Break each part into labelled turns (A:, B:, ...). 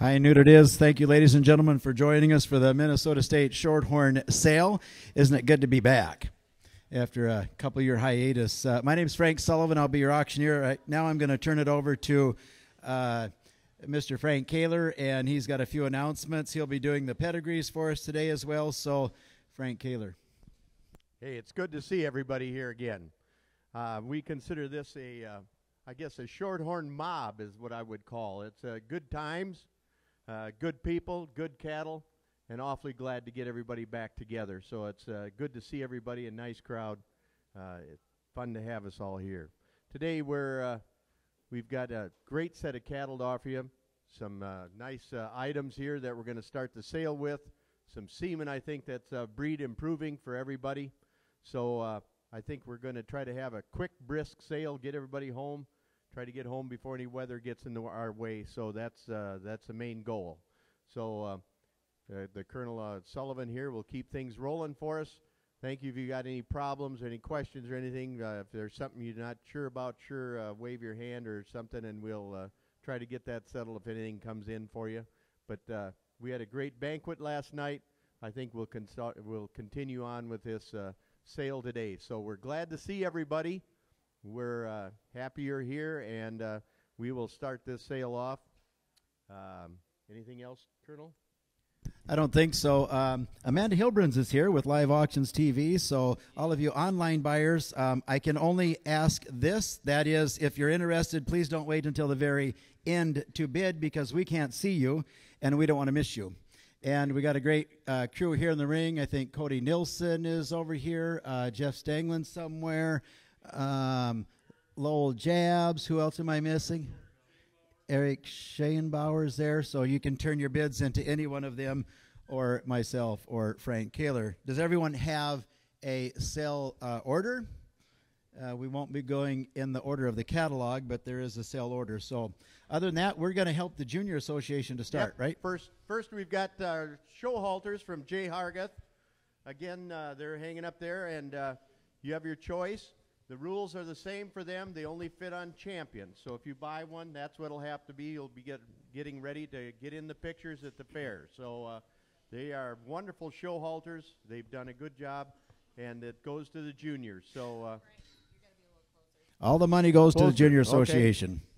A: High and it is. Thank you, ladies and gentlemen, for joining us for the Minnesota State Shorthorn Sale. Isn't it good to be back after a couple year hiatus? Uh, my name is Frank Sullivan. I'll be your auctioneer. Right now, I'm going to turn it over to uh, Mr. Frank Kaler, and he's got a few announcements. He'll be doing the pedigrees for us today as well. So, Frank Kaler.
B: Hey, it's good to see everybody here again. Uh, we consider this a, uh, I guess, a shorthorn mob is what I would call. It's uh, good times uh, good people, good cattle, and awfully glad to get everybody back together. So it's uh, good to see everybody, a nice crowd. Uh, fun to have us all here. Today we're uh, we've got a great set of cattle to offer you. Some uh, nice uh, items here that we're going to start the sale with. Some semen, I think that's breed improving for everybody. So I think we're going to try to have a quick, brisk sale, get everybody home try to get home before any weather gets into our way. So that's uh, that's the main goal. So uh, the, the Colonel uh, Sullivan here will keep things rolling for us. Thank you. If you got any problems or any questions or anything, uh, if there's something you're not sure about, sure uh, wave your hand or something, and we'll uh, try to get that settled if anything comes in for you. But we had a great banquet last night. I think we'll consult, we'll continue on with this sale today. So we're glad to see everybody. We're uh, happy you're here, and uh, we will start this sale off. Um, anything else, Colonel?
A: I don't think so. Um, Amanda Hilbrins is here with Live Auctions TV. So, all of you online buyers, um, I can only ask this. That is, if you're interested, please don't wait until the very end to bid because we can't see you and we don't want to miss you. And we got a great uh, crew here in the ring. I think Cody Nilsson is over here, uh, Jeff Stanglin somewhere um, Lowell Jabs. Who else am I missing? Eric Schoenbauer's there, so you can turn your bids into any one of them, or myself, or Frank Kaler. Does everyone have a sale uh, order? Uh, we won't be going in the order of the catalog, but there is a sale order. So, other than that, we're going to help the Junior Association to start,
B: yep.
A: right?
B: First, first we've got uh, show halters from Jay Hargath. Again, uh, they're hanging up there, and uh, you have your choice. The rules are the same for them. They only fit on champions. So if you buy one, that's what it'll have to be. You'll be get, getting ready to get in the pictures at the fair. So uh, they are wonderful show halters. They've done a good job, and it goes to the juniors. So uh,
A: all the money goes to the junior association. Okay.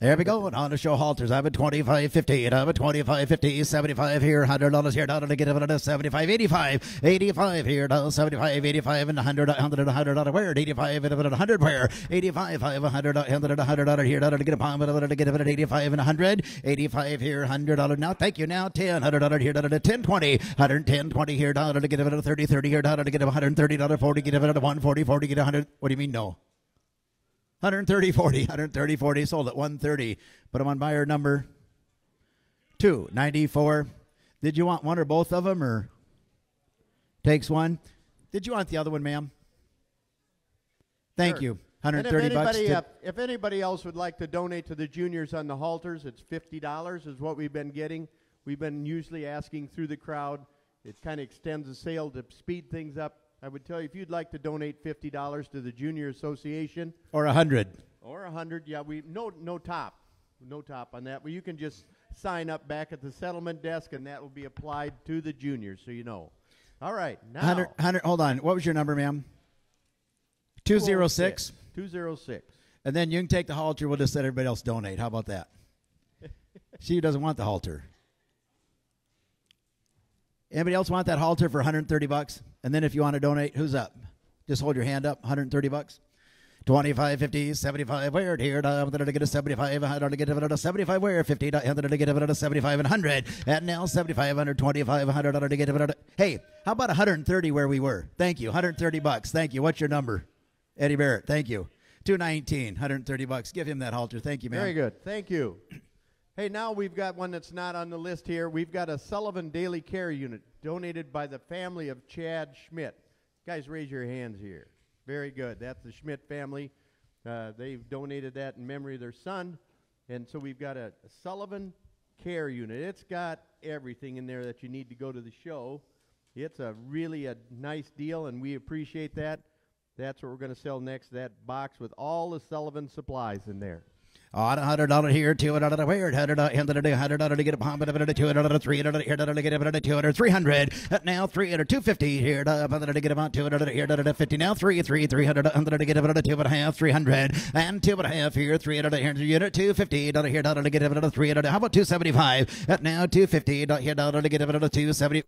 A: There we go. And on the show halters. I have a 25 50. I have a 25 50. 75 here. $100 here. Dollar to get it at 75 85. 85 here. Dollar 75 85 and 100 100 100 where? 85 and 100 where? 85 5 100 100 100 here. Dollar to get a pound. Dollar to get it at 85 and 100. 85 here. $100 now. Thank you now. 10 $100 here. Dollar to 10 20. 110 20 here. Dollar to get it at 30 30 here. Dollar to get it 130 dollar 40 get it at 140 40 get 100. What do you mean no? 130 40, 130 40, sold at 130. Put them on buyer number 294. Did you want one or both of them, or takes one? Did you want the other one, ma'am? Thank
B: sure.
A: you. 130
B: if
A: bucks.
B: To... Uh, if anybody else would like to donate to the juniors on the halters, it's $50 is what we've been getting. We've been usually asking through the crowd. It kind of extends the sale to speed things up. I would tell you if you'd like to donate fifty dollars to the Junior Association
A: or a hundred
B: or a hundred, yeah, we no no top, no top on that. Well, you can just sign up back at the settlement desk, and that will be applied to the juniors, so you know. All right, now
A: 100, 100 Hold on, what was your number, ma'am? Two zero oh six.
B: Two zero six.
A: And then you can take the halter. We'll just let everybody else donate. How about that? she doesn't want the halter. Anybody else want that halter for 130 bucks? And then if you want to donate, who's up? Just hold your hand up. 130 bucks. 25, 50, 75, where here, I'm going to get a 75, I'm going to get a 75, where 50, I'm going to get a 75 and 100, and now 75, 125, 100 to get a, hey, how about 130 where we were? Thank you, 130 bucks, thank you. What's your number? Eddie Barrett, thank you. 219, 130 bucks. Give him that halter. Thank you, man.
B: Very good. Thank you. Hey, now we've got one that's not on the list here. We've got a Sullivan Daily Care Unit donated by the family of Chad Schmidt. Guys, raise your hands here. Very good. That's the Schmidt family. Uh, they've donated that in memory of their son. And so we've got a, a Sullivan Care Unit. It's got everything in there that you need to go to the show. It's a really a nice deal, and we appreciate that. That's what we're going to sell next, that box with all the Sullivan supplies in there.
A: On a hundred dollar here, two hundred dollar where, hundred dollar, here, hundred dollar to get a pump, hundred two hundred dollar, three hundred here, dollar to get a two hundred, three hundred. Now three hundred, two fifty here, uh, hundred to get about two hundred here, dollar fifty. Now three, three, three hundred, hundred to get about two and a half, three hundred, and two and a half here, three hundred here, unit two fifty, dollar here, dollar to get about three hundred. How about two seventy five? Uh, now two fifty, here, dollar to get about two seventy.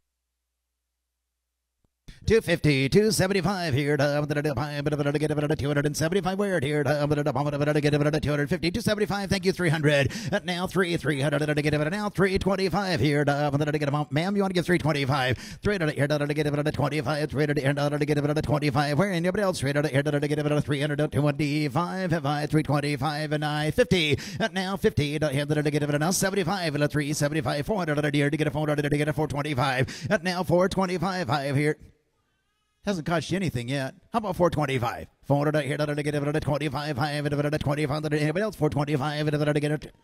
A: 250, 275 here, 275 where here, 250, 275, thank you, 300, now 3, 300, now 325 here, ma'am, you want to give 325, 300 here, to get 25, 300 here, to 25, where anybody else, 300 here, to get it 300, 25, 325, and I 50, now 50, here, to get it now 75, 375, 400 here, to get a 400, to get a 425, now 425 here. Hasn't cost you anything yet. How about 425? 400 here, get it at 25, 25, anybody else? 425, get it.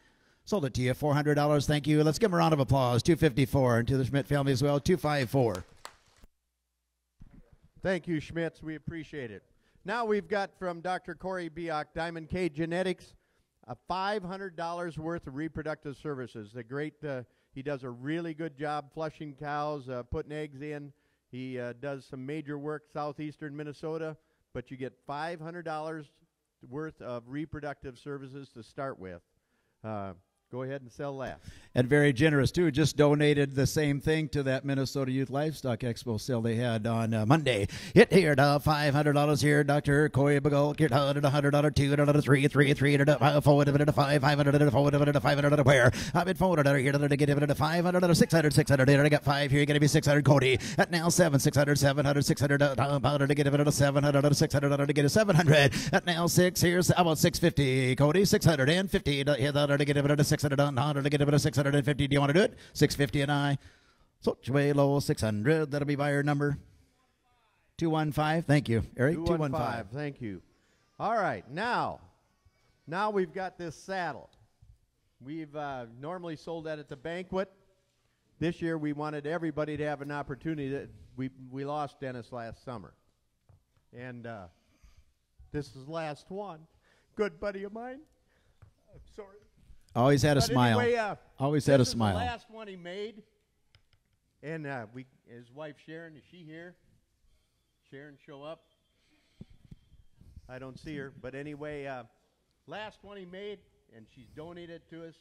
A: Sold it to you, $400. Thank you. Let's give them a round of applause. 254 and to the Schmidt family as well, 254.
B: Thank you, Schmitz. We appreciate it. Now we've got from Dr. Corey Biak, Diamond K Genetics, a $500 worth of reproductive services. The great, uh, he does a really good job flushing cows, uh, putting eggs in. He uh, does some major work southeastern Minnesota, but you get $500 worth of reproductive services to start with. Uh, Go ahead and sell that.
A: And very generous, too. Just donated the same thing to that Minnesota Youth Livestock Expo sale they had on uh, Monday. Hit here, uh, $500 here, Dr. Corey Bagol. Here, $100, $100, $200, 3 3 $300, 400, 5 $500, 400, 500, where? I've been 400 here to get it 500, 600, 600. Here, I got 5 here. To be 600, Cody. At now 7, 600, 700, 600, uh, to get it 700, 600, to get it 700. At now 6, here's about 650, Cody. 650, here, to get it 600. 600 on 100 to get a bit of 650. Do you want to do it? 650 and I. So way low 600. That'll be buyer number 215. Thank you, Eric.
B: 215. 215. Thank you. All right. Now, now we've got this saddle. We've uh, normally sold that at the banquet. This year we wanted everybody to have an opportunity. That we we lost Dennis last summer, and uh, this is last one. Good buddy of mine. I'm sorry.
A: Always had a
B: but
A: smile.
B: Anyway, uh,
A: Always had a smile.
B: the last one he made, and uh, we his wife Sharon is she here? Sharon show up? I don't see her, but anyway, uh, last one he made, and she's donated it to us.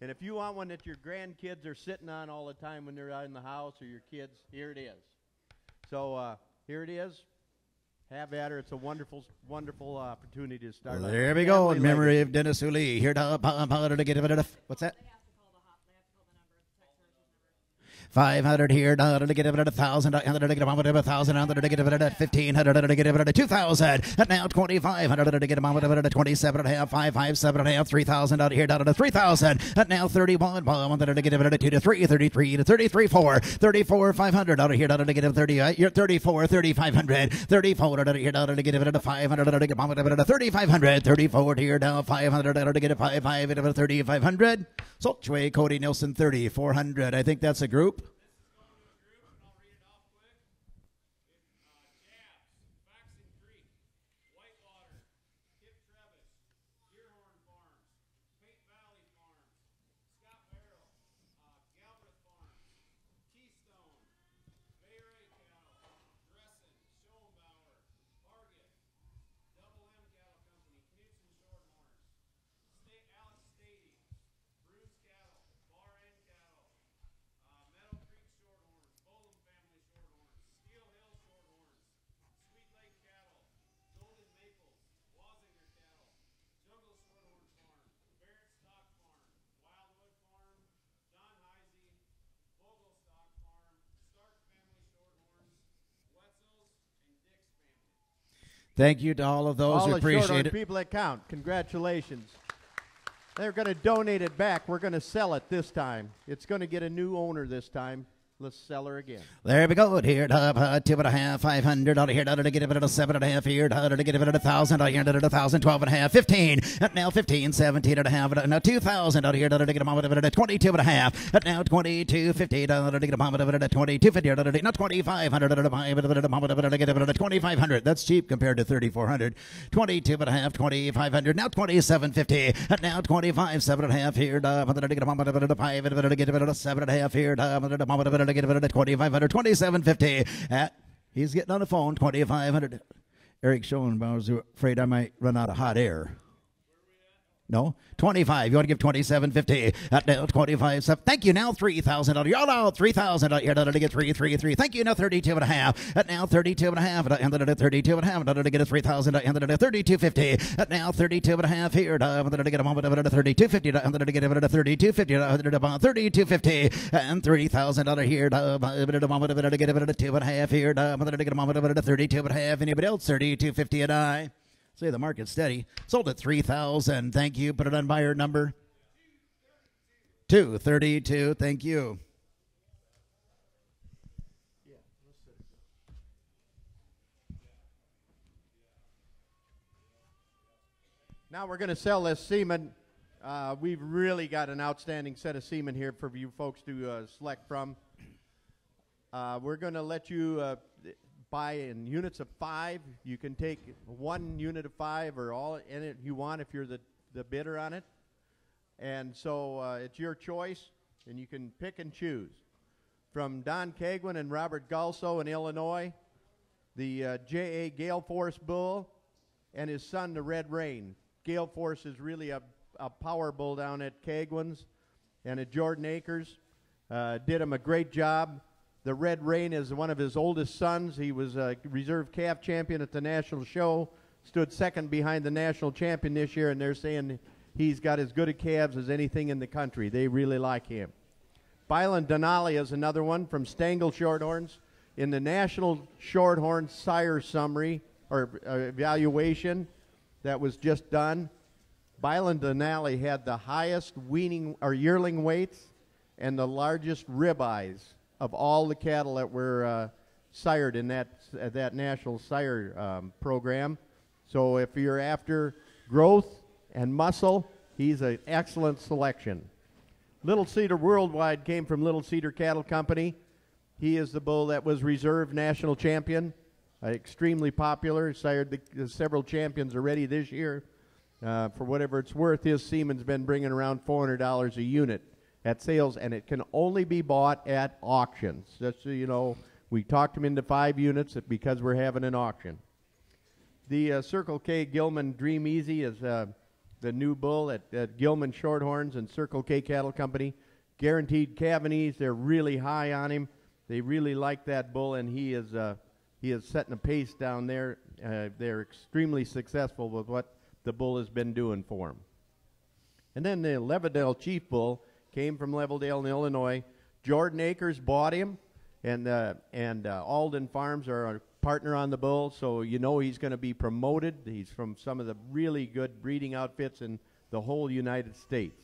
B: And if you want one that your grandkids are sitting on all the time when they're out in the house or your kids, here it is. So uh, here it is. Have at her. It's a wonderful, wonderful opportunity to start.
A: Well, there we go. In memory of Dennis Hooley. Here to, to get What's that? 500 here, 1,000, 1,000, 1,500, 2,000, and now get 27 and a half, 5, 5, 7 and a half, 3,000 out here, down to 3,000, and now 31, 2 to 3, 33 to 33, 4, 34, 500 out here, down to negative 30, you're 34, out here, down to negative 500, 3,500, 34 here, down 500, out to get 5, 5, 3,500. Solchway, Cody Nielsen, 3,400. I think that's a group. Thank you to all of those
B: all
A: who appreciate
B: it. people that count. Congratulations. They're going to donate it back. We're going to sell it this time. It's going to get a new owner this time. Let's sell her again.
A: There we go. Here, uh, two and a half, five hundred. Out of here, to get it at a seven and a half. Here, to get it at a thousand. Out here, at a thousand, twelve and a half, fifteen. At now fifteen, seventeen and a half. Now two thousand. Out here, to get a it at twenty-two and a half. At now twenty-two fifty. To get a it at twenty-two fifty. Now twenty-five hundred. At at at twenty-five hundred. That's cheap compared to thirty-four hundred. Twenty-two and a half, twenty-five hundred. Now twenty-seven fifty. At now twenty-five, seven and a half. Here, to get a at five. At get at seven and a half. Here, to get a of it to get it at 2500 2750 at uh, he's getting on the phone 2500 eric schoenbauer's afraid i might run out of hot air no, twenty-five. You want to give twenty-seven fifty? At twenty-five. Thank you. Now three thousand. You're now three thousand. Here to get three, three, three. Thank you. Now thirty-two and a half. At now thirty-two and a half. And then at thirty-two and a half. And to get a three thousand. And then at thirty-two fifty. At now thirty-two and a half. Here to then to get a moment of it at thirty-two fifty. And then to get it at thirty-two fifty. And about thirty-two fifty. And three thousand of here to a moment of it to get it two and a half. Here to then to get a moment of it at thirty-two and a half. Anybody else? Thirty-two fifty and I. Say the market's steady. Sold at 3000 Thank you. Put it on buyer number. 232. Thank you.
B: Now we're going to sell this semen. Uh, we've really got an outstanding set of semen here for you folks to uh, select from. Uh, we're going to let you buy in units of five. You can take one unit of five or all in it you want if you're the, the bidder on it. And so uh, it's your choice, and you can pick and choose. From Don Kagwin and Robert Galso in Illinois, the uh, J.A. Gale Force Bull, and his son, the Red Rain. Gale Force is really a, a power bull down at Kagwin's and at Jordan Acres. Uh, did him a great job. The Red Rain is one of his oldest sons. He was a reserve calf champion at the national show, stood second behind the national champion this year, and they're saying he's got as good a calves as anything in the country. They really like him. Byron Denali is another one from Stangl Shorthorns. In the National Shorthorn Sire Summary or uh, evaluation that was just done, Byron Denali had the highest weaning or yearling weights and the largest ribeyes of all the cattle that were uh, sired in that uh, that national sire um, program. So if you're after growth and muscle, he's an excellent selection. Little Cedar Worldwide came from Little Cedar Cattle Company. He is the bull that was reserve national champion, uh, extremely popular. Sired the, several champions already this year. Uh, for whatever it's worth, his semen's been bringing around $400 a unit at sales, and it can only be bought at auctions. Just so you know, we talked them into five units because we're having an auction. The uh, Circle K Gilman Dream Easy is uh, the new bull at, at Gilman Shorthorns and Circle K Cattle Company. Guaranteed calving ease, they're really high on him. They really like that bull, and he is uh, he is setting a pace down there. Uh, they're extremely successful with what the bull has been doing for them. And then the Levadale Chief Bull came from Leveldale, in Illinois. Jordan Acres bought him, and uh, and uh, Alden Farms are a partner on the bull, so you know he's going to be promoted. He's from some of the really good breeding outfits in the whole United States.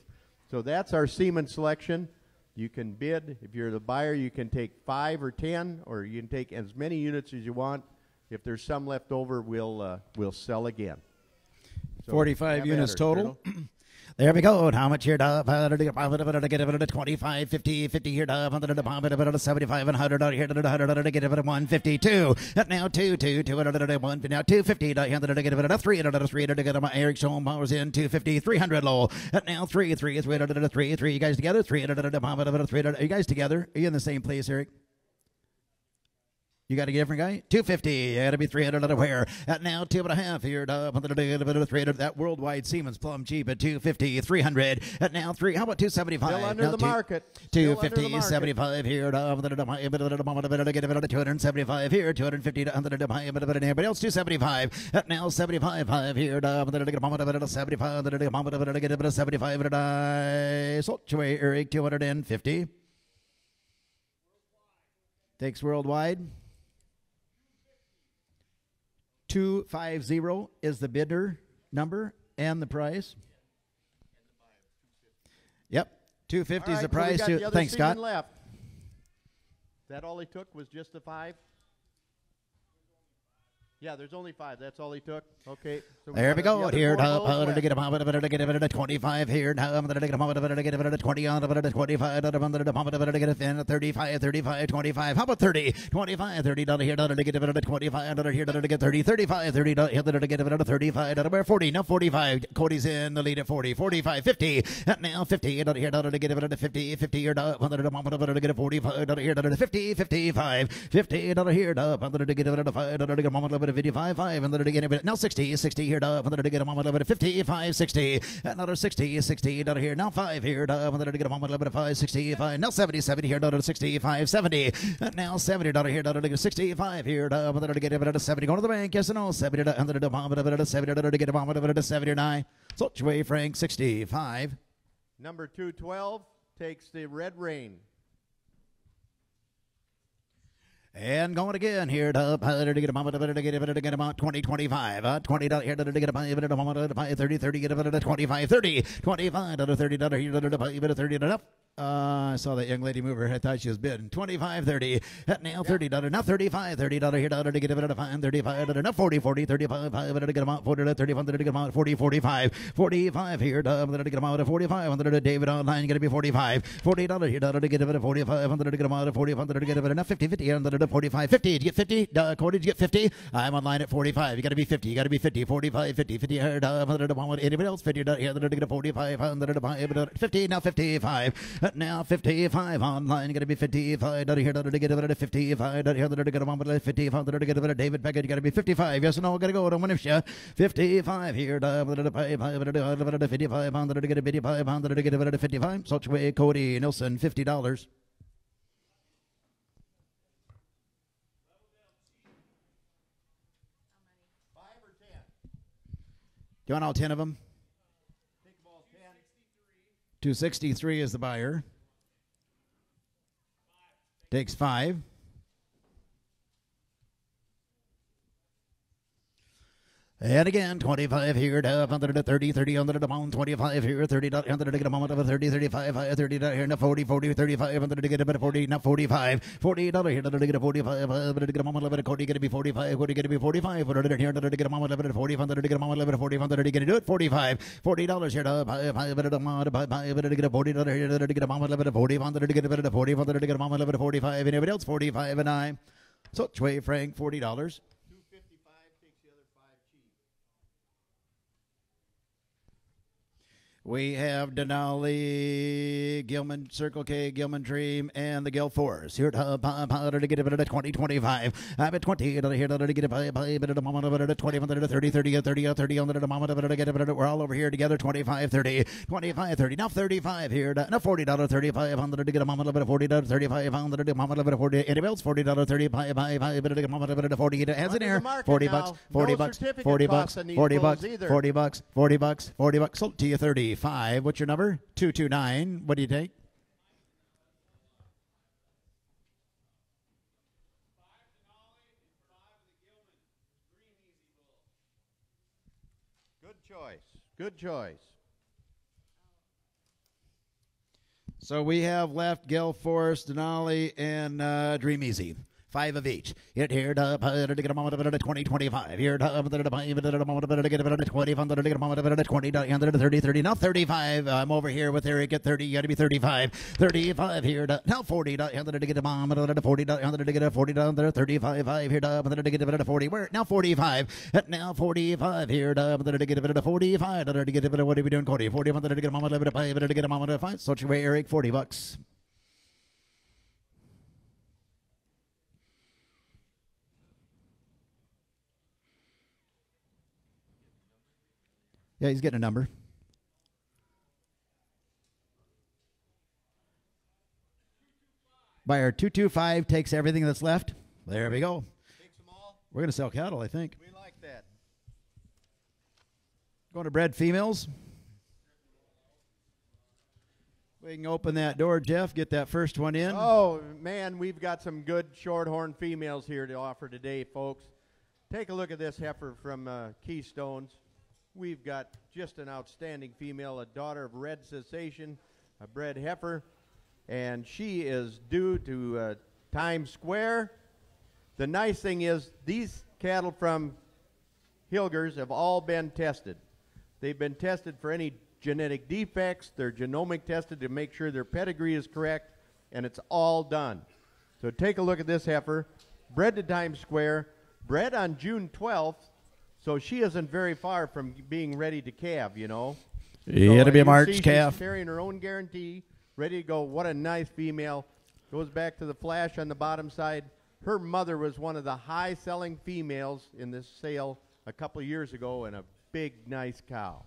B: So that's our semen selection. You can bid. If you're the buyer, you can take five or ten, or you can take as many units as you want. If there's some left over, we'll uh, we'll sell again.
A: So 45 units total. There we go. How much here? Get it 25, 50, 50 here. 75, and 100 out here. 100 get it 152. Now 2, 2, 2, 1, now 250. Get it 3, 3 to get my Eric Schoenbauer's in 250, 300 low. Now 3, 3, 3, 3, 3. You guys together? 3, 3, Are you guys together? Are you in the same place, Eric? You got to get a different guy? 250. You got to be 300 at where? At now, two and a half here. That worldwide semen's plum cheap at 250, 300. At now, three. How about 275?
B: Still under
A: now,
B: the
A: two,
B: market.
A: 250,
B: market.
A: 75 here. 275 here. 250 to anybody else? 275. At now, 75 five here. 75 75 Sold away, Eric. 250. Takes worldwide. 250 is the bidder number and the price. Yep. 250 is the price.
B: So
A: Thanks, Scott.
B: Left. that all he took was just the five? Yeah, there's only five. That's all he took. Okay. So
A: There we go.
B: the
A: Here,
B: four
A: top,
B: goes
A: to get a to get a 25 here, now, to get a to get a 20 on, to 25, to pump, to pump, to get a fin, 35, 35, 25. How about 30? 25, 30, to here, to get a 25, to here, to get 30, 35, 30, to here, to get a 35, to 40, now 45. Cody's in the lead at 40, 45, 50, and now 50, to here, to get a 50, 50 here, pump, to get a 45, to here, to 50, 55, 50, to here, pump, to get a 5, to get a moment, to 55, 5, and then to get a now 60, 60 here, to pump, to get a moment, to 55, 60, another 60, 60, to here, now 5 here, to pump, to get a moment, to 5, 65, now 70, 70 here, to 65, 70, and now 70, to here, to get 65 here, to pump, to get a 70, go to the bank, yes or no, 70, to under the pump, to 70, to get a moment, to 79, so way Frank, 65.
B: Number 212 takes the Red Rain.
A: And going again here to get a moment to get a to get about 20 25 uh 20 dollars here to get a to moment to 30 30 get a 25 30 25 to 30 dollar here to the 30 enough uh, I saw that young lady move her. I thought she was bidding 25 30 at now 30 dollar now 35 30 dollar here to get a fine 35 dollar now 40 40 35 5 to get about 40 to 35 to get about 40 45 45 here to get about 45 under David online to be 45 40 dollar here to get a 45 under to get about 45 to get a 50 50 under 45 50 did you get 50 uh, Cody did you get 50 I'm online at 45 you got to be 50 you got to be 50 45 50 50 here to under the one anybody else 50 here to get a 45 under the 50 now 55 uh, now 55 online going to be 55 down here to get it 55 down here to get a 55 to get it David Beckett got to be 55 yes or no got to go to 55 here to 55 on to get a 55 on to get it 55 such way Cody Nilsson $50
B: Five or ten?
A: Do you want all 10 of them?
B: Take them all ten.
A: 263 is the buyer. Takes five. And again, 25 here to 130, 30 under the pound, 25 here, 30 under to get a moment of 30, 35, 30 here, now 40, 40, 35 under to get a bit of 40, now 45, 40 dollar here to get a 45, under get a moment of it, Cody get to be 45, Cody get to be 45, put it here under to get a moment of it, 40, under get a moment of it, 40, under get to do it, 45, 40 dollars here to 5, 5, under to amount, 5, 5, under get a 40 dollar here to get a moment of it, 40, under get a bit of 40, under get a moment of it, 45, anybody else, 45 and I. So, Chway Frank, $40.
B: 255 takes the other five cheap.
A: We have Denali, Gilman, Circle K, Gilman Dream, and the Gale Force. Here to powder to get a bit of 20, 25. I'm at 20, here to get a bit of a moment of it, 20, 30, 30, 30, 30, on the moment of it, get a bit of We're all over here together, 25, 30, 25, 30. Now 35 here, now $40, 35, on the to get a moment of it, 40, 35, on the to get a moment of it, 40. Anybody else? $40, 35, 5, bit of a moment of it, 40. Hands in here. 40 bucks, 40 bucks, 40 bucks, 40 bucks, 40 bucks, 40 bucks, 40 bucks. Sold to you 35. What's your number? 229. What do you take?
B: Good choice. Good choice.
A: So we have left Gale Force, Denali, and uh, Dream Easy. Five of each. Here to to get a moment of it at 20, 25. Here to to get a moment of it to get a 20, to get a moment of it at 20, 30, 30. Now 35. I'm over here with Eric at 30. You got to be 35. 35 here to now 40. To get a moment of it at 40. To get a 40 down there. 35. 5 here to to get a 40. Where now 45. Now 45 here to to get a 45. To get a what are we doing, Cody? 40 to get a moment of it at 5. To get a moment of 5. So your way, Eric. 40 bucks. Yeah, he's getting a number. Buyer 225 takes everything that's left. There we go.
B: Takes them all.
A: We're going to sell cattle, I think.
B: We like that.
A: Going to bred females. We can open that door, Jeff. Get that first one in.
B: Oh man, we've got some good shorthorn females here to offer today, folks. Take a look at this heifer from uh, Keystones. We've got just an outstanding female, a daughter of Red Cessation, a bred heifer, and she is due to uh, Times Square. The nice thing is these cattle from Hilgers have all been tested. They've been tested for any genetic defects. They're genomic tested to make sure their pedigree is correct, and it's all done. So take a look at this heifer, bred to Times Square, bred on June 12th, so she isn't very far from being ready to calve, you know.
A: It'll be a March calf.
B: carrying her own guarantee, ready to go. What a nice female. Goes back to the flash on the bottom side. Her mother was one of the high selling females in this sale a couple of years ago and a big, nice cow.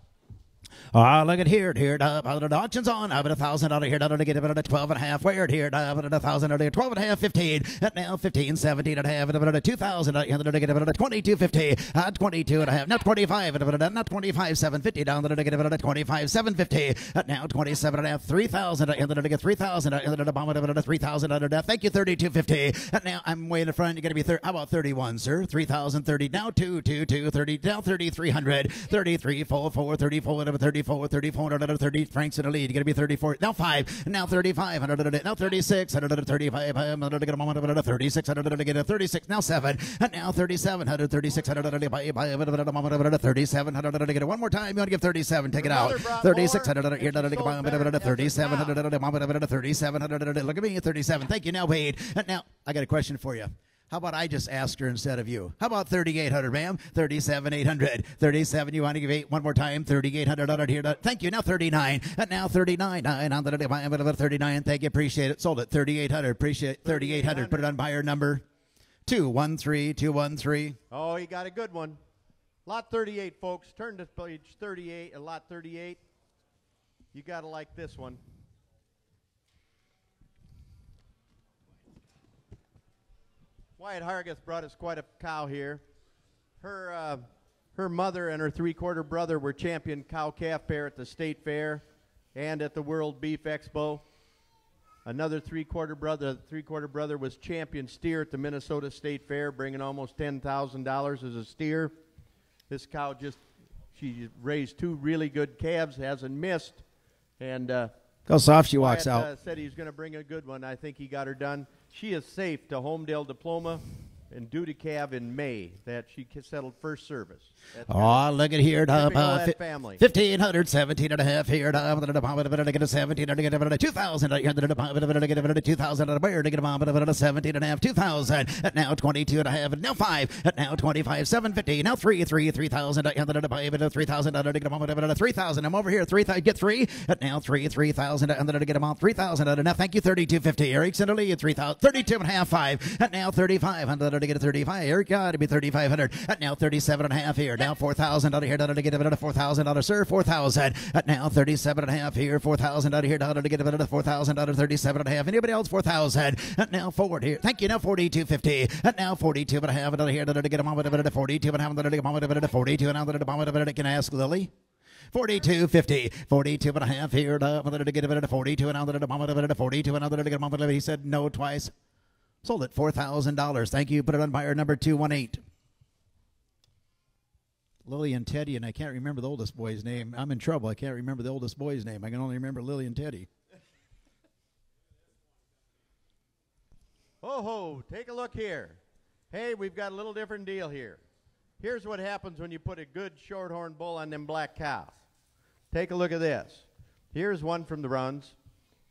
A: Ah, look at here, here, uh, the auction's on. I've a thousand out of here, to get it at twelve and a half. Where here, I've a thousand out of here, twelve and a half, fifteen. At now fifteen, seventeen and a half, and a two thousand. I to get it at twenty-two fifty. At twenty-two and a half, not twenty-five, and not twenty-five, seven fifty. Down to get at twenty-five, seven fifty. At now twenty-seven and a half, three thousand. I to get three thousand. I to bomb it at three thousand under death. Thank you, thirty-two fifty. At now I'm way in the front. You're gonna be thirty. How about thirty-one, sir? Three thousand thirty. Now two, two, two, thirty. Now thirty-three hundred. Thirty-three, four, four, thirty-four, thirty-four, thirty-four. 30 Franks in the lead. You're going to be 34. Now 5. Now 35. Now 36. 35. 36. 36. Now 7. Now 37. 36. 37. One more time. You want to give 37. Take it out. 36. 37. 37. Look at me. 37. Thank you. Now wait. Now I got a question for you. How about I just ask her instead of you? How about 3,800, ma'am? 37,800. 37, you want to give eight one more time? 3,800 here. Thank you. Now 39. And now 39. Nine. 39. Thank you. Appreciate it. Sold it. 3,800. Appreciate it. 3,800. Put it on buyer number 213. 213.
B: Oh, you got a good one. Lot 38, folks. Turn to page 38, uh, lot 38. You got to like this one. Wyatt Hargis brought us quite a cow here. Her, uh, her mother and her three-quarter brother were champion cow-calf pair at the state fair and at the World Beef Expo. Another three-quarter brother, three-quarter brother was champion steer at the Minnesota State Fair, bringing almost ten thousand dollars as a steer. This cow just she raised two really good calves, hasn't missed, and uh,
A: how soft she walks
B: Wyatt,
A: out.
B: Uh, said he's going to bring a good one. I think he got her done. She is safe to Homedale Diploma and due to Cav in May that she settled first service.
A: That's oh, look at here. Uh,
B: uh, family.
A: 1500, 17 and a half here. Uh, 17, 2000, 2000, where to get 17 and a half, 2000, now 22 and a half, now 5, now 25, 750, now 3, 3, 3000, 3000, 3000, I'm over here, 3000, get 3, now 3, 3000, and then to get them on 3000, now thank you, 3250, Eric's in 3000, 32 and a half, 5, now 3500, to get a 35. Eric got to be 3,500. At now 37 and a half here. Now 4,000 out of here. Down to get another 4,000 out of sir. 4,000. At now 37 and a half here. 4,000 out of here. Down to get another 4,000 out of 37 and a half. Anybody else? 4,000. At now forward here. Thank you. Now 42.50. At now 42 and a half. Of here. Down to get a moment of it. 42 and a half. Down to get a moment of it. 42 and a half. Down to get a moment of it. Can I ask Lily? 42 50 42 and a half here to get a 42 and another 42 and another he said no twice Sold at $4,000. Thank you. Put it on buyer number 218. Lily and Teddy, and I can't remember the oldest boy's name. I'm in trouble. I can't remember the oldest boy's name. I can only remember Lily and Teddy.
B: Ho ho, take a look here. Hey, we've got a little different deal here. Here's what happens when you put a good shorthorn bull on them black cows. Take a look at this. Here's one from the runs,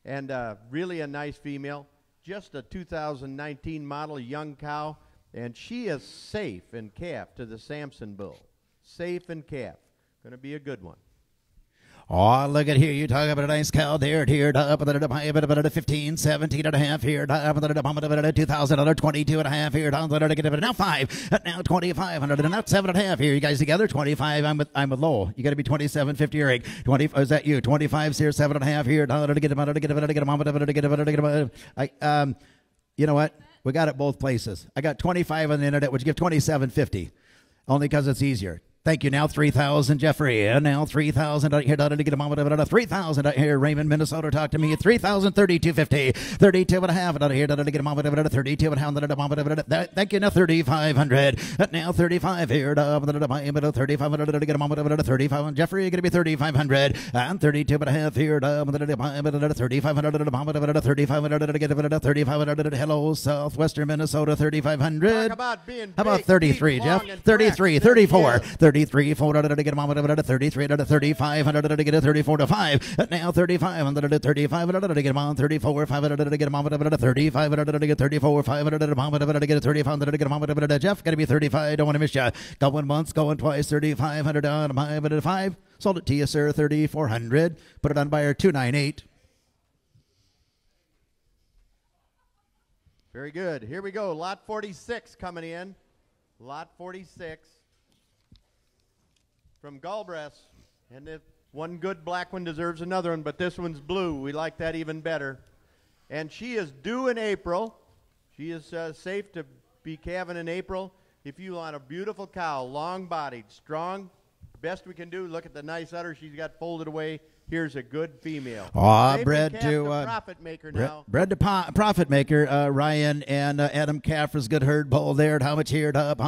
B: and uh, really a nice female just a 2019 model young cow, and she is safe in calf to the Samson bull. Safe in calf. Going to be a good one.
A: Oh, look at here. You talk about a nice cow there, here, up at 15, 17 and a half here, up at 2,000, 22 and a half here, now five, now 2,500, and now seven and a half here. You guys together? 25. I'm with, I'm with low. You got to be 2750 or eight. 20, is that you? 25 here, seven and a half here, to get him, to get him, to get him, to get him, to get him. I, um, you know what? We got it both places. I got 25 on the internet, which give 2750, only because it's easier. Thank you. Now 3,000, Jeffrey. And now 3,000 out here. Get a moment of it. 3,000 out here. Raymond, Minnesota. Talk to me. 3,000, 3250. 32 and a half out here. Get a moment of it. 32 and a half. A moment of it. Thank you. Now 3,500. Now 35 here. To 3,500 to get a moment of it. 35. Jeffrey, going to be 3,500. And 32 and a half here. To 3,500 at a moment of it. 3,500 to get a 3,500. Hello, Southwestern Minnesota. 3,500.
B: Talk about being
A: How about 33, Jeff?
B: long,
A: 33,
B: correct. There he
A: 34,
B: is.
A: 33, 400 to get a moment of 33 to 3500 to get a 34 to 5. Now 3500 to 3500 to get a moment, 34, 500 to get a moment of it, 3500 to get 34, 500 to get a moment of it, to get a 3500 to get a moment of. Jeff, got to be 35. Don't want to miss you. Going once, going twice, 3500 down, 500 5. Sold it to you, sir, 3400. Put it on buyer 298.
B: Very good. Here we go. Lot 46 coming in. Lot 46 from Galbraith. And if one good black one deserves another one, but this one's blue. We like that even better. And she is due in April. She is uh, safe to be calving in April. If you want a beautiful cow, long bodied, strong, best we can do, look at the nice udder she's got folded away. Here's a good female.
A: Aw,
B: They've
A: bred to, uh,
B: profit maker
A: Bre-
B: now.
A: Bred to po- profit maker, uh, Ryan and uh, Adam Caffrey's good herd bull there. How much here? Up, a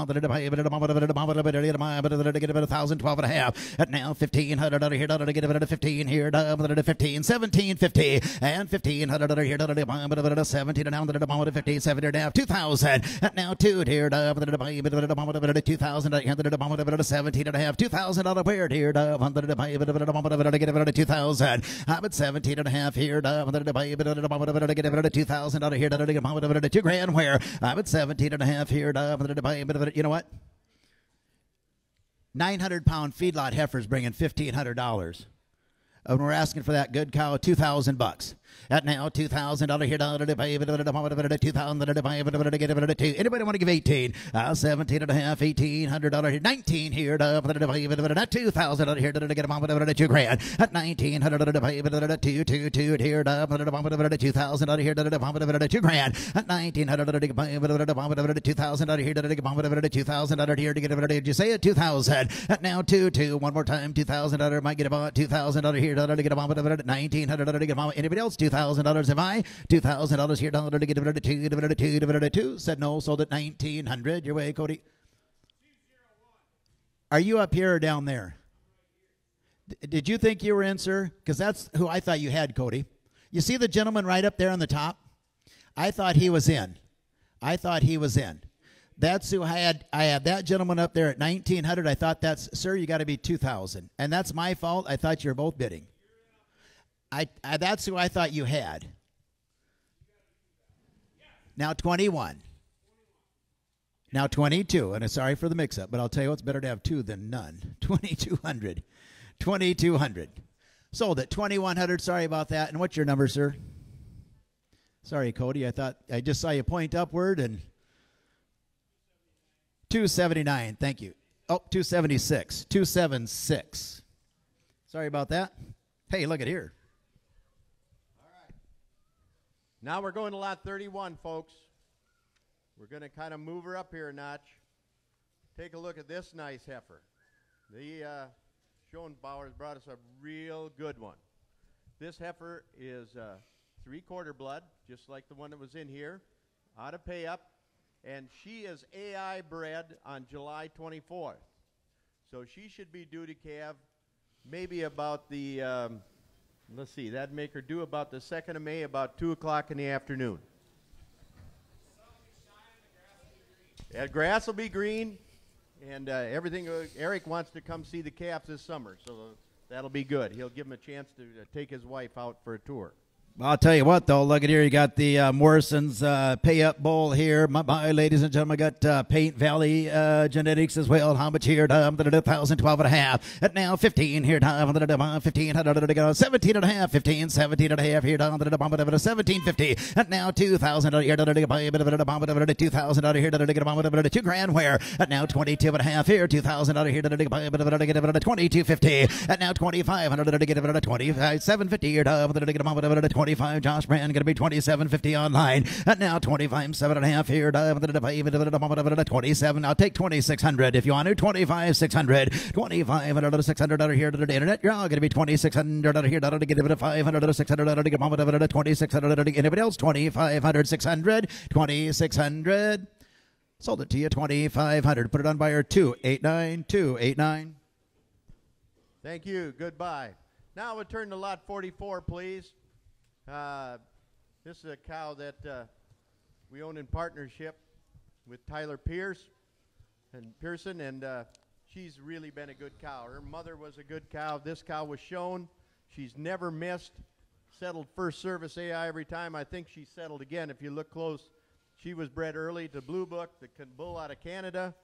A: thousand, twelve and a half. At now fifteen hundred here. To get it at fifteen here. Up fifteen, seventeen fifty, and fifteen hundred of here. To seventeen and now to fifteen, seventy and a half, two thousand. At now two here. Up two thousand. At seventeen and a half, two thousand out of where here. Up it at two thousand. I'm at seventeen and a half here. Two thousand out of here. Two grand where I'm at seventeen and a half here. Up to you know what? 900 pound feedlot heifers bringing $1,500. And we're asking for that good cow 2000 bucks. At now, 2000 out of here, pay, 2000 to pay, two. Anybody want to give 18? Uh, 17 and a half, 1800 dollar here, 19 here, to pay, 2000 out of here, to get a two grand. At 1900 to the pay, two, two, two, here, 2000 out of here, two grand. At 1900 to the pay, the moment of it, 2000 out of here, 2000 out of here, to get it, did you say it? 2000. At now, two, two, one more time, 2000 out of might get about 2000 out of here, to get a of it, 1900 to get a. Anybody else? Two thousand dollars. Am I? Two thousand dollars here. Dollar to get divided two. Divided two. Divided two. Said no. Sold at nineteen hundred. Your way, Cody. Are you up here or down there? D- did you think you were in, sir? Because that's who I thought you had, Cody. You see the gentleman right up there on the top? I thought he was in. I thought he was in. That's who I had. I had that gentleman up there at nineteen hundred. I thought that's sir. You got to be two thousand, and that's my fault. I thought you were both bidding. I, I that's who I thought you had. Now 21. Now 22. And I'm sorry for the mix up, but I'll tell you what, it's better to have two than none. 2200. 2200. Sold it. 2100. Sorry about that. And what's your number, sir? Sorry, Cody. I thought I just saw you point upward and 279. Thank you. Oh, 276. 276. Sorry about that. Hey, look at here.
B: Now we're going to lot 31, folks. We're going to kind of move her up here a notch. Take a look at this nice heifer. The uh, Schoenbauer's brought us a real good one. This heifer is uh, three quarter blood, just like the one that was in here, out of pay up, and she is AI bred on July 24th. So she should be due to calve maybe about the, um, let's see, that'd make her due about the 2nd of May, about 2 o'clock in the afternoon. That grass will be green, and uh, everything. Uh, Eric wants to come see the calves this summer, so that'll be good. He'll give him a chance to uh, take his wife out for a tour.
A: I'll tell you what, though. Look at here. You got the uh, Morrison's uh, pay up bowl here. My, my ladies and gentlemen, I got uh, Paint Valley uh, genetics as well. How much here? Um, 1,000, 12 and a half. At now 15 here. Um, 15, 17 and a half. 15, 17 and a half here. Um, 1750. At now 2,000 out here. 2,000 out of here. Two grand where? At now 22 and a half here. 2,000 out of here. 2250. At now 2,500 to get it 25, 750 here. 20 25. Josh Brand going to be 27.50 online. And now 25, seven and a half here. 27. I'll take 2600 if you want to. 25, 600. 25, 600 out of here to the internet. You're all going to be 2600 out of here to get it 500 600 to get 2600 anybody else 2500 600 2600 sold it to you 2500 put it on buyer 289 289
B: Thank you. Goodbye. Now we'll turn to lot 44, please. Uh, this is a cow that uh, we own in partnership with Tyler Pierce and Pearson, and uh, she's really been a good cow. Her mother was a good cow. This cow was shown. She's never missed. Settled first service AI every time. I think she settled again. If you look close, she was bred early to Blue Book, the bull out of Canada.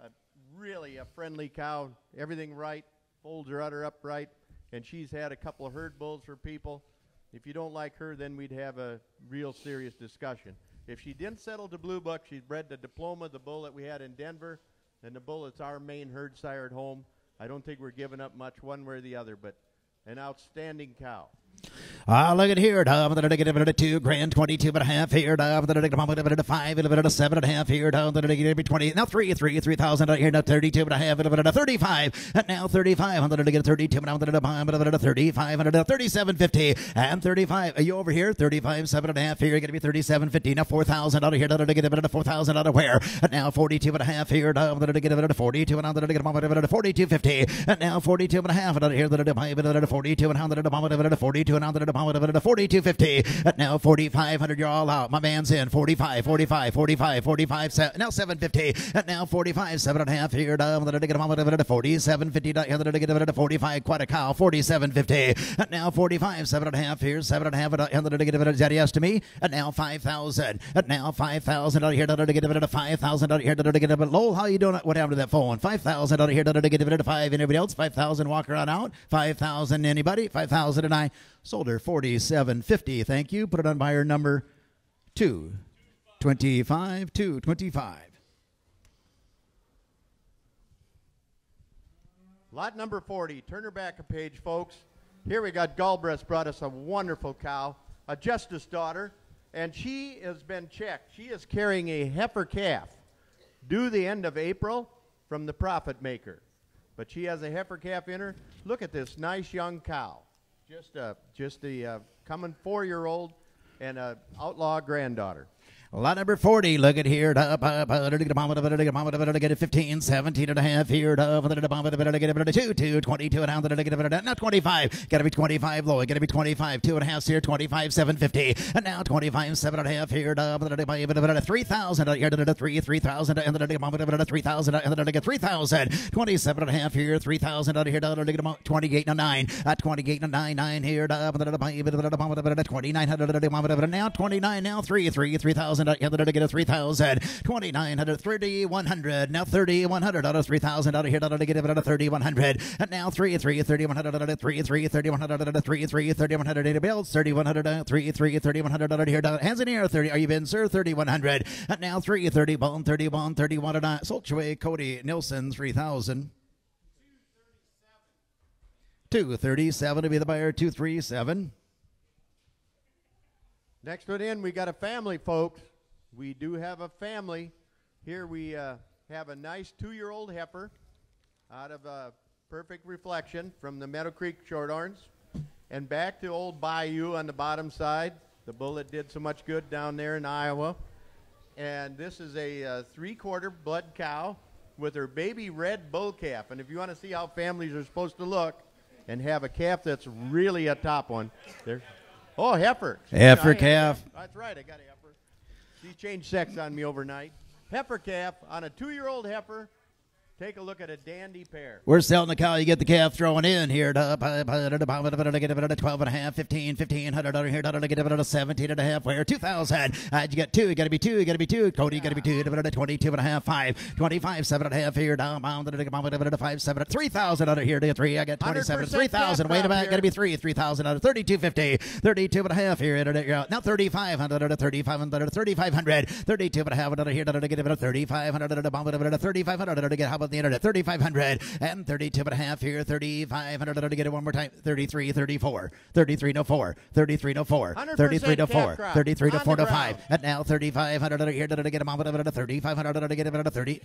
B: Uh, really a friendly cow. Everything right folds her udder upright, and she's had a couple of herd bulls for people. If you don't like her, then we'd have a real serious discussion. If she didn't settle to Blue Book, she's bred the Diploma, the bull that we had in Denver, and the bull that's our main herd sire at home. I don't think we're giving up much one way or the other, but an outstanding cow.
A: Ah, look at here. Two grand twenty two and a half here. Down the negative at five and a seven and a half here. Twenty. Now three three three thousand out here. Now thirty two and a half and a thirty five. And now thirty five hundred to get thirty two and a five and a thirty five hundred thirty seven fifty and thirty five. Are you over here? Thirty five seven and a half here. You're gonna be thirty seven fifty. Now four thousand out of here. Down to get a four thousand out of where? And now forty two and a half here. Down the negative at forty two and out the negative at forty two fifty. And now forty two and a half out of here. The forty two and a hundred forty two and out the at a 4250. At now 4500. You're all out. My man's in. 45, 45, 45, 45. Se- now 750. At now 45, seven and a half here. Down the get a 4750. Down the a 45. Quite a cow. 4750. At now 45, seven and a half here. Seven and a half. Down the get a yes to me. At now 5000. At now 5000 out here. Down the a 5000 out here. Down the a how you doing? What happened to that phone? 5000 out here. Down the get a 5. Anybody else? 5000. Walk around out. 5000. Anybody? 5000 and I. Sold her 4750. Thank you. Put it on buyer number 225 225.
B: Lot number 40. Turn her back a page, folks. Here we got Galbraith brought us a wonderful cow, a justice daughter, and she has been checked. She is carrying a heifer calf due the end of April from the profit maker. But she has a heifer calf in her. Look at this nice young cow. Just a just a uh, coming four year old and a outlaw granddaughter.
A: Lot number 40, look at here. Up, up, get it 15, 17 and a half here. Up, get it 2, 2, 22 and a half. Now 25. Got to be 25 low. Got to be 25. Two and a half here. 25, 750. And now 25, 7 and a half here. Up, 3,000. Here to 3, 3,000. And then 3,000. And then 3,000. 27 and a half here. 3,000 out here. 28 and 9. At 28 and 9, 9 here. Up, 29. Now 29. Now 3, 3, 3,000 thousand. Out here to get a three thousand. Twenty nine hundred. Thirty one hundred. Now thirty one hundred out of three thousand. Out of here out to get it out of thirty one hundred. And now three three thirty one hundred out of three three thirty one hundred out of three three thirty one hundred eighty bills. Thirty one hundred three three thirty one hundred out of here. Hands in air. Thirty. Are you in, sir? Thirty one hundred. And now three thirty bone. Thirty one. Thirty one. And Solchway Cody Nilsson three thousand. 237 to be the buyer, 237.
B: Next one in, we got a family, folks we do have a family. Here we uh, have a nice two-year-old heifer out of a perfect reflection from the Meadow Creek Shorthorns. And back to old Bayou on the bottom side, the bull that did so much good down there in Iowa. And this is a uh, three-quarter blood cow with her baby red bull calf. And if you want to see how families are supposed to look and have a calf that's really a top one, there. Oh, heifer.
A: Heifer calf.
B: That's right. I got a she changed sex on me overnight. Heifer calf on a two-year-old heifer Take a look at a dandy pair.
A: We're selling the cow. You get the calf throwing in here. 12 and a half, 15, 1500 here. 17 and a half. Where? 2,000. Uh, you got two. You got to be two. You got to be two. Cody, you got to be two. 22 and a half, five. 25, seven and a half here. Down, bound, five, seven. 3,000 under here. Three. I got 27. 3,000. Wait a minute. Got to be three. 3,000 under 3250. 32 and a half here. Now 3,500. 3,500. 3,500. 32 and a half under here. 3,500. 3,500. 3,500 the internet? 3,500 and 32 and a half here. 3,500 to get it one more time. 33, 34, 33 no 4, 33 no 4, 33 no 4, 33 to 4 to 5. And now 3,500 here to get a moment of it. 3,500 to get it 30.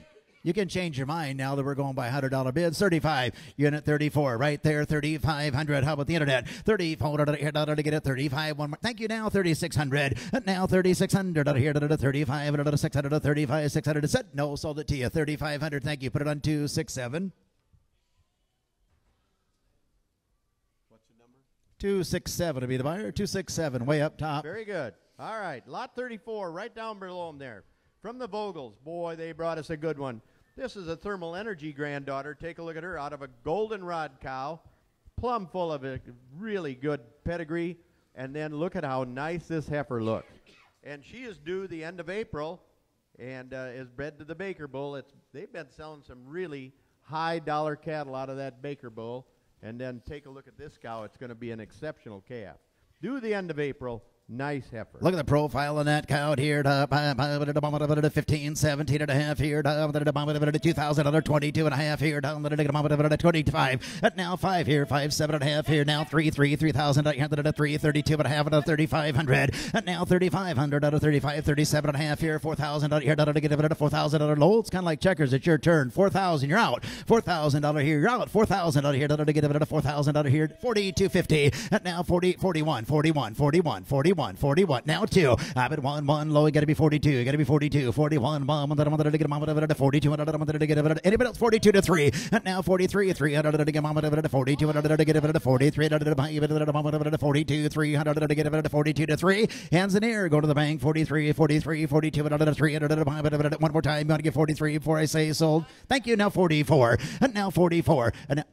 A: You can change your mind now that we're going by $100 bids. 35, unit 34, right there, 3,500. How about the internet? 34 to get it, 35. One more. Thank you now, 3,600. Now 3,600 here to 35, 600 35, 600. Said no, sold it to you, 3,500. Thank you. Put it on 267.
B: What's your number?
A: 267 to be the buyer. 267, way up top.
B: Very good. All right, lot 34, right down below them there. From the Vogels. Boy, they brought us a good one. This is a thermal energy granddaughter. Take a look at her out of a goldenrod cow, plumb full of a really good pedigree. And then look at how nice this heifer looks. And she is due the end of April and uh, is bred to the Baker Bull. It's, they've been selling some really high dollar cattle out of that Baker Bull. And then take a look at this cow. It's going to be an exceptional calf. Due the end of April, Nice heifer.
A: Look at the profile on that cow here. 15, 17 and a half here. 2,000, other 22 and a half here. 25. At now 5 here. 5, 7 and a half here. Now 3, 3, 3,000. 3, 32 and a half. Another 3,500. At now 3,500. Out of 35, 37 and a half here. 4,000 out here. Get it 4,000 other low. It's kind of like checkers. It's your turn. 4,000. You're out. 4,000 out here. You're out. 4,000 out here. Get it 4,000 out here. 4250. At now 40, 41, 41, 41, 41. 41, 41. Now two. I'm at one, one low. You got to be 42. You got to be 42. 41. Mom, I'm to get mom to 42. I'm to get it. Anybody else? 42 to 3. And now 43. 300 to get mom 42. 100 to get it. 43 to buy it. 42. 300 to get it. 42 to 3. Hands in air. Go to the bank. 43. 43. 42. 300 to buy. One more time. To get 43 before I say sold. Thank you. Now 44. And now 44. And now,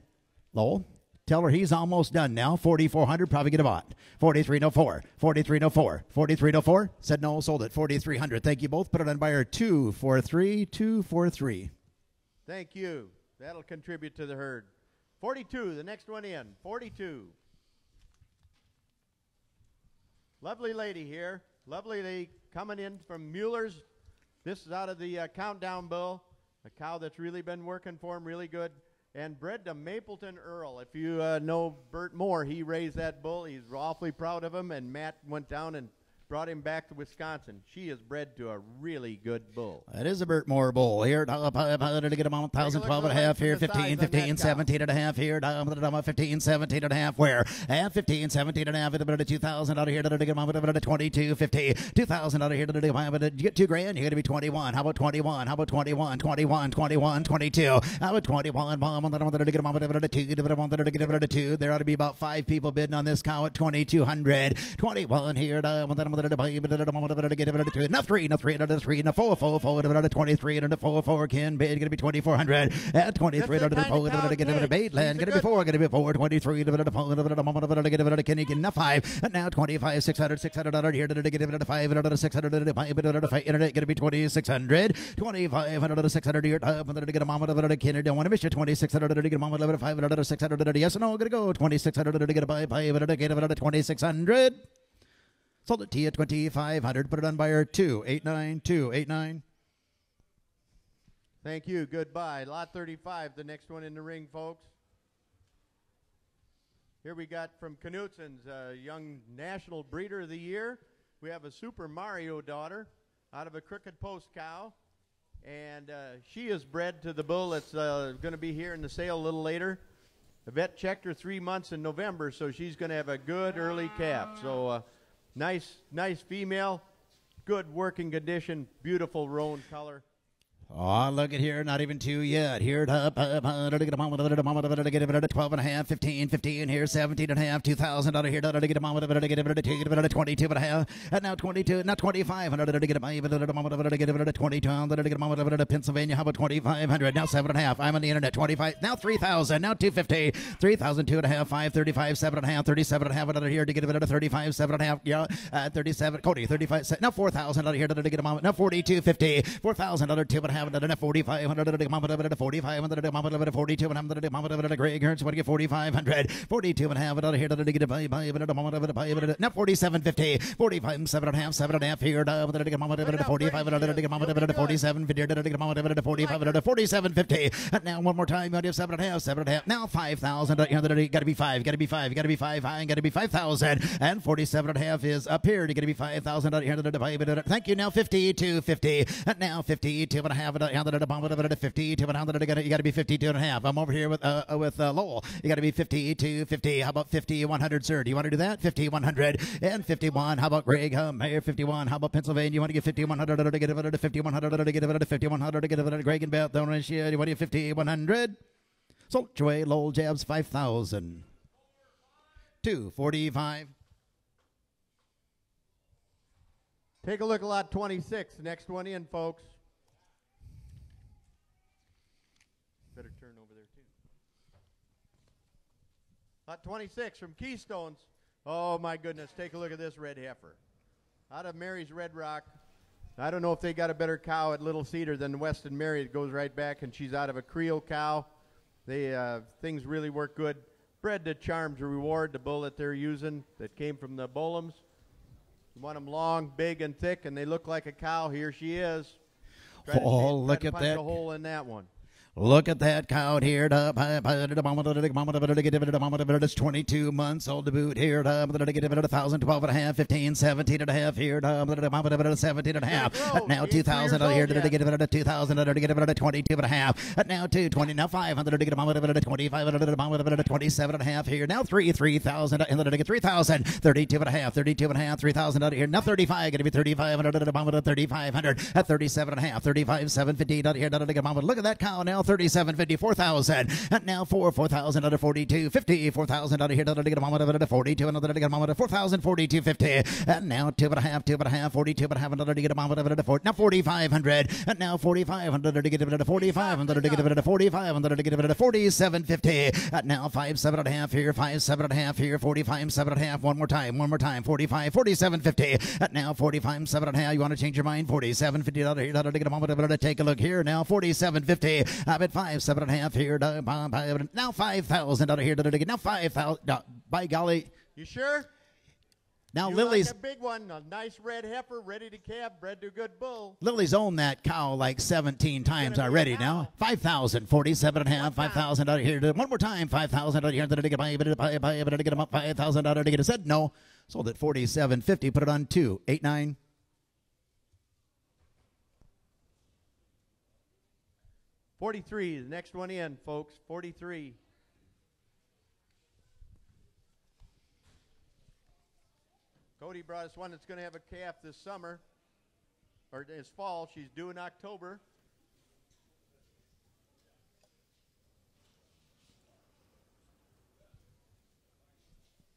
A: Lowell. Tell her he's almost done now. 4,400, probably get a bot. 4,304, 4,304, 4,304. Said no, sold it. 4,300. Thank you both. Put it on buyer 243, 243.
B: Thank you. That'll contribute to the herd. 42, the next one in. 42. Lovely lady here. Lovely lady coming in from Mueller's. This is out of the uh, Countdown Bull. A cow that's really been working for him really good and bred to Mapleton Earl. If you uh, know Bert Moore, he raised that bull. He's awfully proud of him, and Matt went down and brought him back to Wisconsin. She is bred to a really good bull.
A: That is a Bert Moore bull. Here, to get him on 1,012 and a half here, 15, 15, 17 and a half here, 15, 17 and a half where? And 15, 17 and a half, a 2,000 out of here, to get him on 22, 50, 2,000 out of here, to get two grand, you're going to be 21. How about 21? How about 21, 21, 21, 22? How about 21? Mom, to get him on to get him two. There ought to be about five people bidding on this cow at 2,200. 21 here, Enough three, enough three, another three, enough four, four, four, another twenty-three, another four, four. Can bid gonna be twenty-four hundred. At twenty-three, another four, another get another Baitland, gonna be four, gonna be four, twenty-three, another four, moment, another get get enough five? And now twenty-five, six hundred, six hundred, another here, another get another five, another six hundred, five, another five, gonna be twenty-six hundred, twenty-five, another six hundred here, up, another get a mom, another kid, don't want to miss you, twenty-six hundred, another get a mom, another five, another six hundred, yes, no, gonna go, twenty-six hundred, another get a five, five, another get another twenty-six hundred. Sold it to you 2500 Put it on buyer 289 289.
B: Thank you. Goodbye. Lot 35, the next one in the ring, folks. Here we got from Knutson's, uh, young national breeder of the year. We have a Super Mario daughter out of a crooked post cow. And uh, she is bred to the bull that's uh, going to be here in the sale a little later. The vet checked her three months in November, so she's going to have a good early calf. So uh, Nice, nice female, good working condition, beautiful roan color.
A: Oh, look at here, not even two yet. Here, a 12 and a half, 15, 15, here, 17 and a half, 2,000 out of here, get a moment, get a 22 and a half, and now 22, not 25, get a moment, get a 22, get a moment, Pennsylvania, how about 2,500, now 7 and a half, I'm on the internet, 25, now 3,000, now 250, 3,000, 2 and a half, 535, 7 and a half, 37 and a half, here to get a 35, 7 and a half, yeah, uh, 37, Cody, 35, now 4,000 out of here, get a moment, now 42, 50, 4,000, other 2 and a half, half, and 4500, mama, 4500, mama, 42 and a half, mama, Greg Hertz, what to get 4500, 42 and a half, and here to get a buy, buy, but a mama, buy, but now 4750, 45, seven and a half, seven and a half here, to get mama, 45, and get mama, 47, 50, get mama, 45, 47, 50, and now one more time, you have seven and a half, seven and a half, now 5,000, you know, got to be five, got to be five, got to be five, high, got to be 5,000, and 47 and a half is up here, to gotta be 5,000 here, thank you, now 52, 50, and now 52 and a half, 52 and a half, you got to be 52 and a half, I'm over here with, uh, with uh, Lowell, you got to be 52, 50, how about 50, 100, sir, do you want to do that? 50, 100, and 51, how about Greg, um, Mayor 51, how about Pennsylvania, you want to get 50, 100, to get it to 50, 100, to get it to 50, 100, to get it to Greg and Beth, don't you want to get 50, 100? Soltway, Lowell Jabs, 5,000. 245.
B: Take a look at lot 26. Next one in, folks. Better turn over there, too. Lot 26 from Keystones. Oh, my goodness. Take a look at this red heifer. Out of Mary's Red Rock. I don't know if they got a better cow at Little Cedar than Weston Mary. It goes right back, and she's out of a Creole cow. They uh, Things really work good. Bred to Charms Reward, the bull that they're using that came from the Bolums. You want them long, big, and thick, and they look like a cow. Here she is. Try
A: Oh, look at that.
B: a hole in that one.
A: Look at that cow here. It's 22 months old to boot here. A thousand, twelve and a half, 15, 17 and a half here. 17 and a half. Now
B: He's two
A: 2,000
B: years
A: here
B: old
A: to
B: yet.
A: get it at 2,000 to get it at 22 and a half. Now 220. Now 500 to get a 25 and 27 and a half here. Now 3, 3,000 and then to get 3,000. 32 and a half, 32 and a half, 3,000 out here. Now 35. Going to be 3,500 at 3,500 at 37 and a half, 35, 750 out here. Look at that cow now. 37, 50, 4,000. And now 4, 4,000 out of 42, 50, 4,000 here. To get a moment of it 42, another get a moment of 4,000, 42, 50. And now 2 and a half, 2 and a half, 42 and a half, another to get a moment of it 4. Now 4,500. And now 4,500 to get it at 45, another to get it at 45, another to get it at 4750. And now 5, 7 and a half here, 5, 7 and a half here, 45, 7 and a half. One more time, one more time. 45, 4750. And now 45, 7 and a half. You want to change your mind? 4750 out of here, another get a moment of. Take a look here. Now 4750 pop it five seven and a half here. Da, pop, pop, now five thousand out of here. Da, da, da, now five thousand. Uh, by golly,
B: you sure?
A: Now
B: you
A: Lily's
B: like a big one, a nice red heifer, ready to calve, bred to a good bull.
A: Lily's owned that cow like 17 times already. Now 5,047 and a half, 5,000 out of here. One more time, 5,000 out of here. Get him up, 5,000 out of here. Said no, sold at 47.50. Put it on two eight nine.
B: 43, the next one in, folks. 43. Cody brought us one that's going to have a calf this summer, or this fall. She's due in October.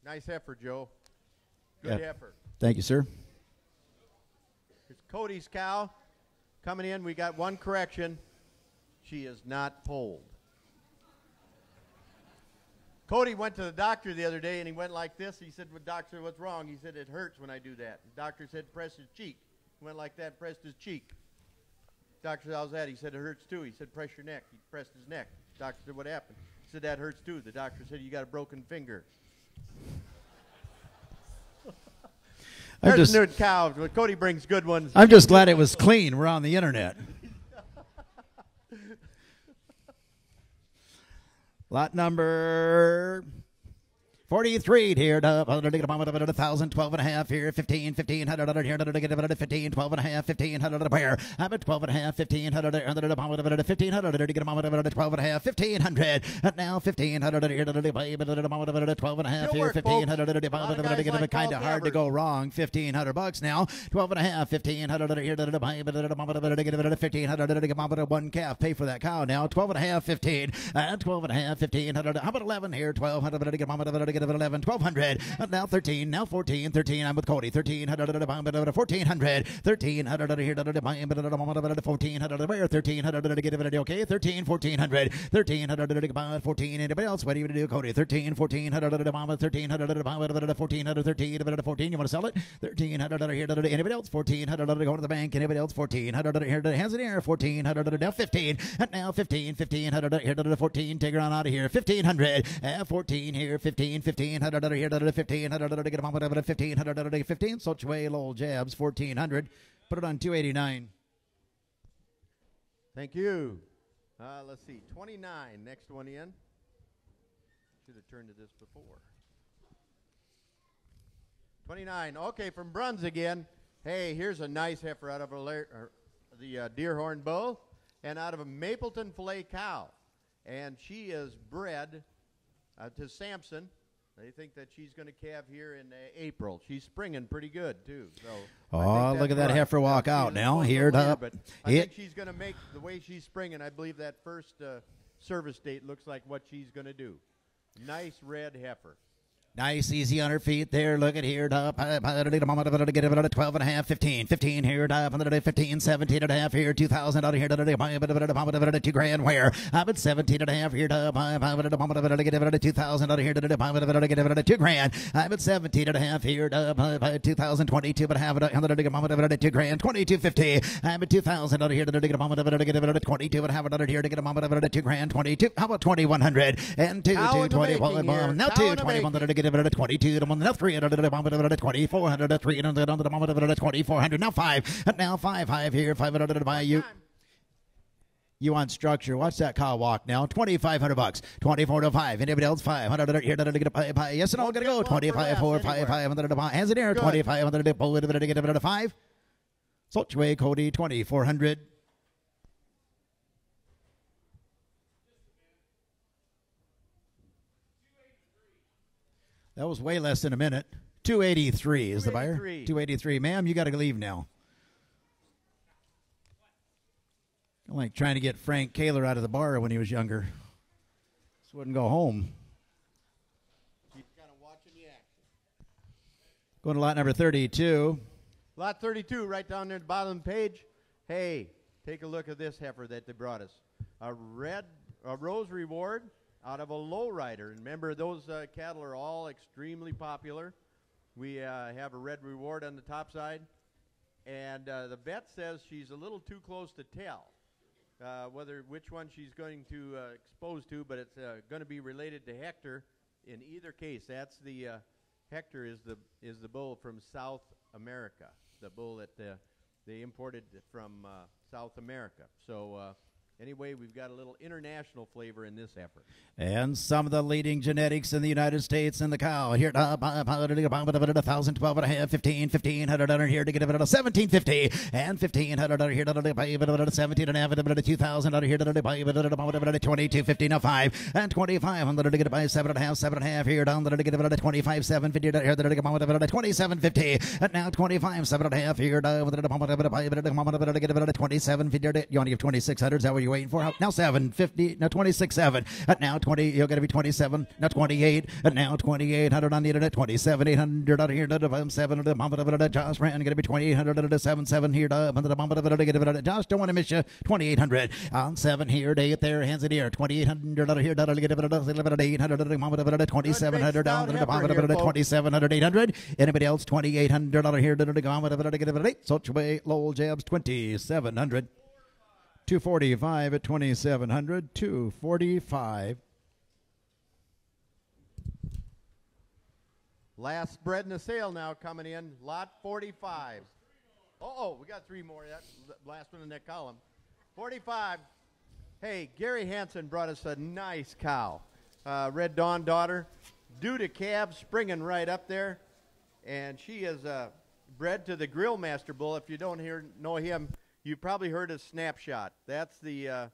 B: Nice effort, Joe. Good effort.
A: Thank you, sir.
B: It's Cody's cow coming in. We got one correction. She is not polled. Cody went to the doctor the other day and he went like this. He said, well, Doctor, what's wrong? He said, It hurts when I do that. The doctor said, Press his cheek. He went like that, pressed his cheek. Doctor said, How's that? He said, It hurts too. He said, Press your neck. He pressed his neck. Doctor said, What happened? He said, That hurts too. The doctor said, You got a broken finger.
A: I'm
B: There's
A: just,
B: a new cow. Cody brings good ones.
A: I'm just glad it was clean. We're on the internet. Lot number 43 here, to a thousand, twelve and a half here, 15, 1500 here, to get about 15, 12 and a half, 1500 a pair. I'm at 12 and a half, 1500, 1500 to get a moment of 12 and a half, 1500. And now 1500 here, to get about 12 and a half here,
B: work, folks.
A: 1500
B: A lot of
A: to
B: guys
A: get
B: like
A: it kind of hard to go wrong. 1500 bucks now, 12 and a half, 1500 here, to get it 1500 to get one calf. Pay for that cow now, 12 and a half, 15, and 12 and a half, 1500. How about 11 here, 1200 get 11, 1200. Now 13, now 14, 13. I'm with Cody. 1300, 1400, 1300 here, 1400, where 1300 to get it okay. 13, 1400, 1300 14. Anybody else? What do you do, Cody? 13, 1400, 1300, 1400, 13, 14. You want to sell it? 1300 here, anybody else? 1400 go to the bank. Anybody else? 1400 here, hands in air. 1400 now 15, now 15, 1500 here, 14. Take her on out of here. 1500, uh, 14 here, 15, 1500 here, 1500 to get them on 1500 15. Such way, little jabs. 1400. Put it on 289.
B: Thank you. Uh, let's see, 29, next one in. Should have turned to this before. 29, okay, from Bruns again. Hey, here's a nice heifer out of a the uh, Deerhorn Bull and out of a Mapleton Filet cow. And she is bred uh, to Sampson. They think that she's going to calve here in uh, April. She's springing pretty good too. So
A: Oh, look at that
B: right.
A: heifer walk out now. Here it up.
B: But I
A: It-
B: think she's going to make the way she's springing. I believe that first uh, service date looks like what she's going to do. Nice red heifer.
A: Nice, easy on her feet there. Look at here. Up, up, up, to get it at 12 and a half, 15. 15 here. Up, 15, 17 and a half here. 2,000 out of here. Two grand where? At 17 and a half here. Up, up, to get it at 2,000 out of here. Get it at two grand. I'm at 17 and a half here. Up, up, 2,022 but half it. at two grand. 2250. I'm at 2,000 out of here. Get it at 22 but half here. To get at two grand. 22. How about 2,100? And two,
B: Cow in
A: two,
B: the making
A: 21.
B: here.
A: Now
B: Cow
A: two,
B: in the
A: 21
B: making.
A: to get it at 22 to one now 300 to bomb it at 2400 to 300 to bomb it at 2400 now 5 now 5 5 here 500 to buy you. You want structure watch that cow walk now. 2500 bucks. 24 to 5 anybody else? 500 here to get a pie, yes and all gonna go.
B: Won't get one for
A: 25
B: less
A: 4 5 500 to buy hands in air.
B: Good.
A: 2500 to pull it get it at 5 such way Cody 2400 That was way less than a minute. 283 is the buyer.
B: 283.
A: 283. Ma'am, you got to leave now. I'm like trying to get Frank Kaler out of the bar when he was younger. Just wouldn't go home.
B: She's kind of watching the action.
A: Going to lot number 32.
B: Lot 32, right down there at the bottom of the page. Hey, take a look at this heifer that they brought us. A red, a rose reward out of a lowrider. And remember, those uh, cattle are all extremely popular. We uh, have a red reward on the top side, and uh, the vet says she's a little too close to tell uh, whether which one she's going to uh, expose to, but it's uh, going to be related to Hector. In either case, that's the Hector is the is the bull from South America, the bull that they imported from South America. So anyway, we've got a little international flavor in this effort.
A: And some of the leading genetics in the United States in the cow. Here, uh, uh, uh, a thousand, twelve and a half, fifteen, fifteen hundred under here to get it at a seventeen fifty, and fifteen hundred under here to buy it at a seventeen and a half, under here to buy it at a twenty-two fifty, now five, and twenty-five hundred to get by seven and a half, seven and a half here down to get it at a twenty-five seven fifty here to get it at a twenty-seven fifty, and now twenty-five seven and a half here to get it at a twenty-seven fifty. You want to give twenty-six hundred? Is that what you're waiting for? Now seven fifty, now twenty-six seven, now twenty. You're gonna be twenty-seven, now twenty-eight, and now twenty-eight hundred on the internet. Twenty-seven eight hundred out here to seven. Of the Josh Rand gonna be twenty-eight hundred seven seven here of it. Josh don't want to miss you. Twenty-eight hundred on seven here to get there. Hands in the air. Twenty-eight hundred out here get it. Eight hundred of the twenty-seven hundred down of the twenty-seven hundred eight hundred. Anybody else? Twenty-eight hundred out here of it. Such way low jabs twenty-seven hundred. 245 at 2700 245
B: Last spread in the sale now coming in, lot 45. Oh, oh, we got three more. That last one in that column. 45. Hey, Gary Hansen brought us a nice cow. Uh, Red Dawn daughter, due to calves springing right up there. And she is uh, bred to the Grill Master Bull. If you don't hear know him, you've probably heard of Snapshot. That's the, uh,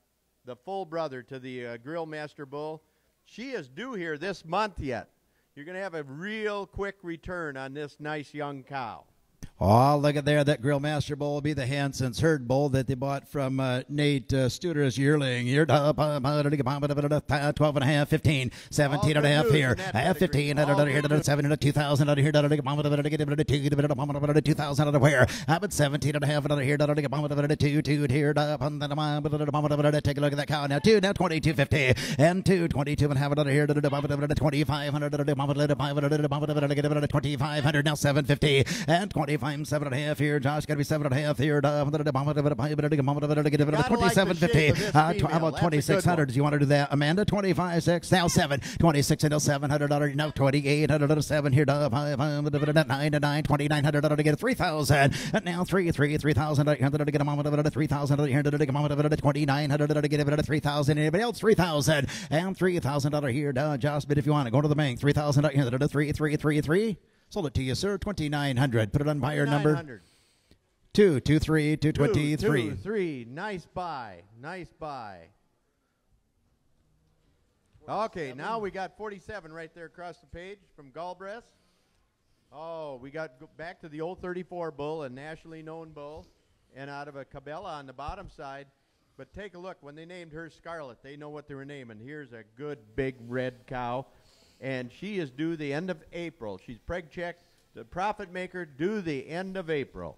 B: the full brother to the uh, Grill Master Bull. She is due here this month yet. You're going to have a real quick return on this nice young cow.
A: Oh, look at there. That Grill Master Bull will be the Hanson's herd bull that they bought from uh, Nate uh, Studer's yearling. Uh, 12 and a half, 15, 17 and a half here. I have 15, another here, another 7, 2,000, another here, 2,000 out of where? How about 17 and a half, another here, 2, 2 here, up, and then take a look at that cow now. 2, now 2250, and 2, 22 and a half, another here, 2,500, 2,500, now 750, and 25. I'm seven and a half here. Josh got to be seven and a half here. Twenty-seven fifty. Uh, how about twenty-six hundred? Do you want to do that, Amanda? Twenty-five six. Now seven. Twenty-six until seven hundred dollars. Now twenty-eight hundred seven here. Uh, five nine to nine. Twenty-nine hundred to get three thousand. And Now three three three thousand. Get a moment. Three thousand. Here to get a moment. Twenty-nine hundred to get it. Three thousand. Anybody else? Three thousand. And three thousand dollar here. Uh, Josh, but if you want to go to the bank, three thousand. Three three three three. Sold it to you, sir. Twenty nine hundred. Put it on buyer number. Two, two, three, two twenty three.
B: Two, three. Nice buy. Nice buy. Okay, now we got 47 right there across the page from Galbraith. Oh, we got back to the old 34 bull, a nationally known bull, and out of a Cabela on the bottom side. But take a look. When they named her Scarlet, they know what they were naming. Here's a good big red cow and she is due the end of April. She's preg checked, the profit maker due the end of April.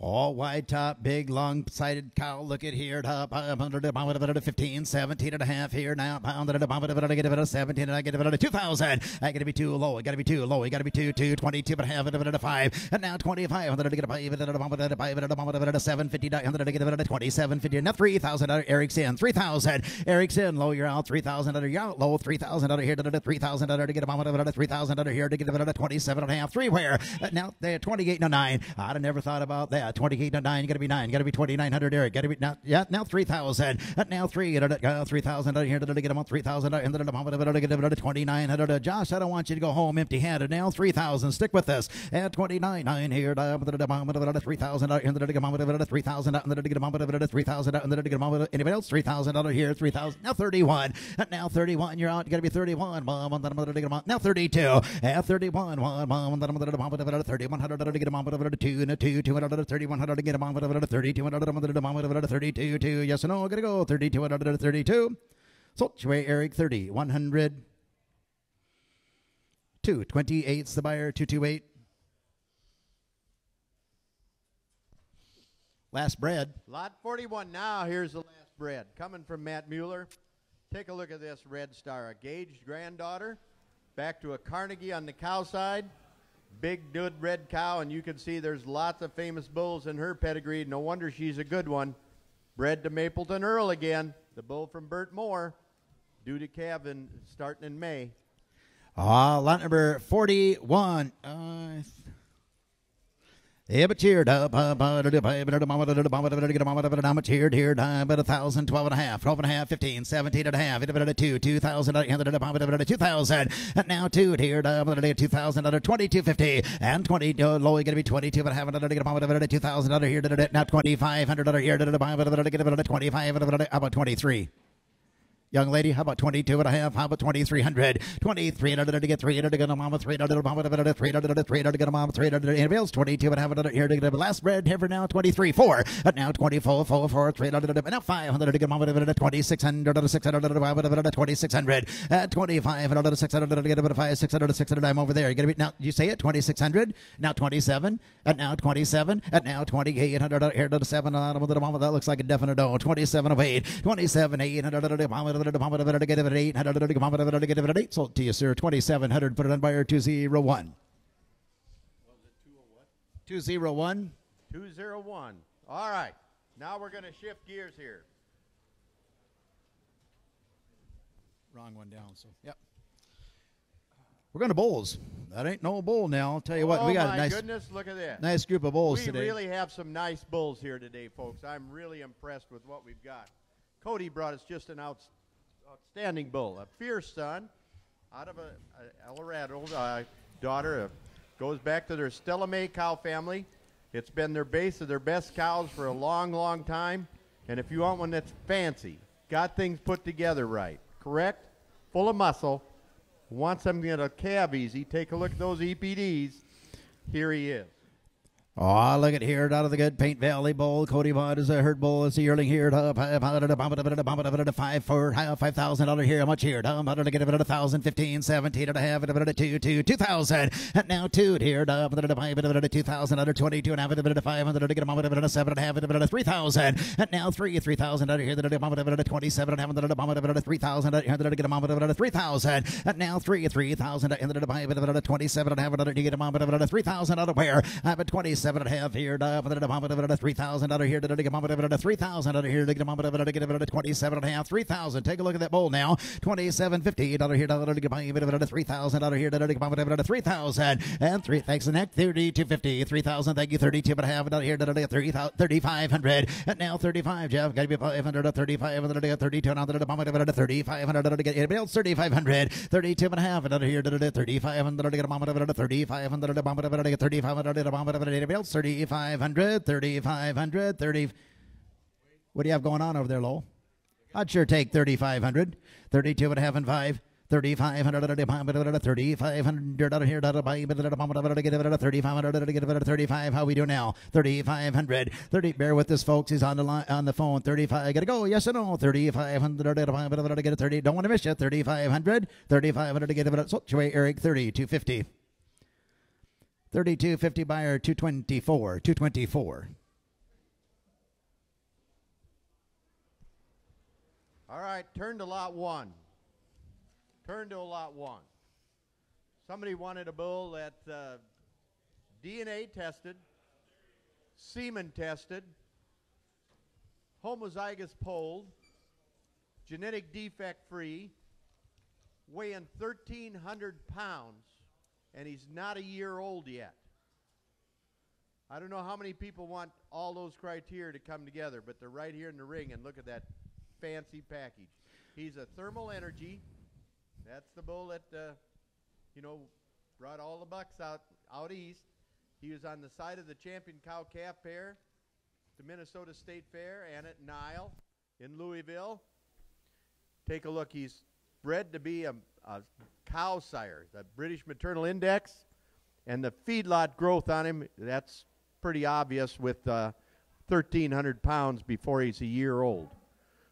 A: All wide top, big, long sided cow. Look at here. Top, pounded 15, 17 and a half here now. Pounded a pounded a get it 17 and I get it 2000. I got to be too low. I got to be too low. I got to be too, two, 22 and a half, and a 5. And now 25. I'm going to get a 5 and a pounded a 5 and a pounded a 750. I'm going to get it a 2750. Now 3000 out Erickson. 3000. Erickson, low, you're out. 3000 out of out. Low, 3000 out of here 3000 out of to get pounded 3000 out of here to get it a 27 and a half. Three where? Now they're 28 and a 9. I'd have never thought about that. 28 to 9. You got to be 9. Got to be 2,900 Eric. Got to be now. Yeah, now 3,000. Uh, now 3. Uh, 3,000 here get on 3,000. And then 2,900. Josh, I don't want you to go home empty handed. Now 3,000. Stick with us. At 29 9 here. 3,000. And then 3,000. And then 3,000. And then anybody else? 3,000 here. 3,000. Now 31. Now 31. You're out. Got to be 31. Now 32. At 31. 3,100 to get them on 2 and a 2. 200 3100 to get a bomb out of 3200 to bomb out of 32 2 yes or no gonna go 3200 to 32 Solchway Eric 30 100 228's the buyer 228 last bread.
B: Lot 41 now here's the last bread. Coming from Matt Mueller. Take a look at this red star a gauged granddaughter back to a Carnegie on the cow side big, good red cow, and you can see there's lots of famous bulls in her pedigree. No wonder she's a good one. Bred to Mapleton Earl again, the bull from Burt Moore, due to calving starting in May.
A: Ah, lot number 41. Uh, yeah, but cheered up, up, up, up, up, I'm a cheered here, but a thousand, twelve and a half, twelve and a half, fifteen, seventeen and a half, two, two thousand, two thousand, and now two here, two thousand, under twenty-two fifty, and twenty, low, you gotta be twenty-two and a half, two thousand, under here, now twenty-five hundred, under here, twenty-five, about twenty-three. Young lady, how about 22 and a half? How about 2300? 2300 to get 300 to get a mama, 300 to mama, 300 to 300 to get a mama, 300 to anybody 22 and a half another here to get a last bread here for now, 23, 4. Now 24, 4, 4, 300 to now 500 to get a mama, 2600 to 600 to 500 to 2600. At 2500 to 600 to get a 5, 600 600. I'm over there. You're going to now, you say it, 2600, now 27, and now 27, and now 2800 here to the 7. That looks like a definite no. 27 of 8, 27, 800 to get it at eight hundred to get it. Sold to you, sir. Twenty seven hundred. Put it on buyer two zero one. Two zero one.
B: Two zero one. All right. Now we're going to shift gears here.
A: Wrong one down. So yep. We're going to bowls. That ain't no bowl now. I'll tell you what.
B: Oh
A: we got
B: my
A: a nice,
B: goodness! Look at this.
A: nice group of bowls
B: we
A: today.
B: We really have some nice bulls here today, folks. I'm really impressed with what we've got. Cody brought us just an out, outstanding bull, a fierce son, out of a, a Eldorado uh, daughter. Uh, goes back to their Stella May cow family. It's been their base of their best cows for a long, long time. And if you want one that's fancy, got things put together right, correct, full of muscle, want something that'll calve easy, take a look at those EPDs. Here he is.
A: Oh, look at here, out of the good Paint Valley Bowl. Cody Vaught is a herd bull. It's a yearling here. Five four five thousand dollar here. How much here? How to get a thousand fifteen seventeen and a half and a two two two thousand. And now two here. Five two thousand under twenty two and a half and a five hundred to get a moment of a seven and a half and a three thousand. And now three three thousand under here. The moment of a twenty seven and a half and a moment of a three thousand. To get a moment of a three thousand. And now three three thousand and a five and a twenty seven and a half and a get a moment of a three thousand out of where? I'm at twenty seven and a half here, three thousand out of here, three thousand out of here, twenty-seven and a half, three thousand. Take a look at that bowl now, twenty-seven fifty out of here, three thousand out of here, three thousand and three. Thanks, neck thirty-two fifty, three thousand. Thank you, thirty-two and a half out of here, thirty-five hundred, and now thirty-five. Jeff, got to be five hundred, thirty-five, get thirty-two, now to get thirty-five hundred, get anybody else thirty-five hundred, thirty-two and a half out of here, thirty-five hundred, of thirty-five hundred, to get thirty-five hundred, thirty. 3,500, 3,500, 30. What do you have going on over there, Lowell? I'd sure take 3,500, 32 and a half and five. 3,500 3,500 out of here, out of buy, get it at 3,500 get it at 35. How we do now? 3,500. 30. Bear with us, folks. He's on the line, on the phone. 35. Gotta go. Yes or no? 3,500 to get it 30. Don't want to miss you. 3,500. 3,500 to get it. So, Eric. 3,250. 3250 buyer 224 224
B: all right turn to lot one. Turn to lot one. Somebody wanted a bull that uh, dna tested semen tested homozygous polled genetic defect free weighing 1300 pounds and he's not a year old yet. I don't know how many people want all those criteria to come together, but they're right here in the ring, and look at that fancy package. He's a thermal energy. That's the bull that, uh, you know, brought all the bucks out out east. He was on the side of the champion cow calf pair, the Minnesota State Fair, and at Nile in Louisville. Take a look. He's bred to be a, a cow sire, the British maternal index, and the feedlot growth on him, that's pretty obvious with uh, 1,300 pounds before he's a year old.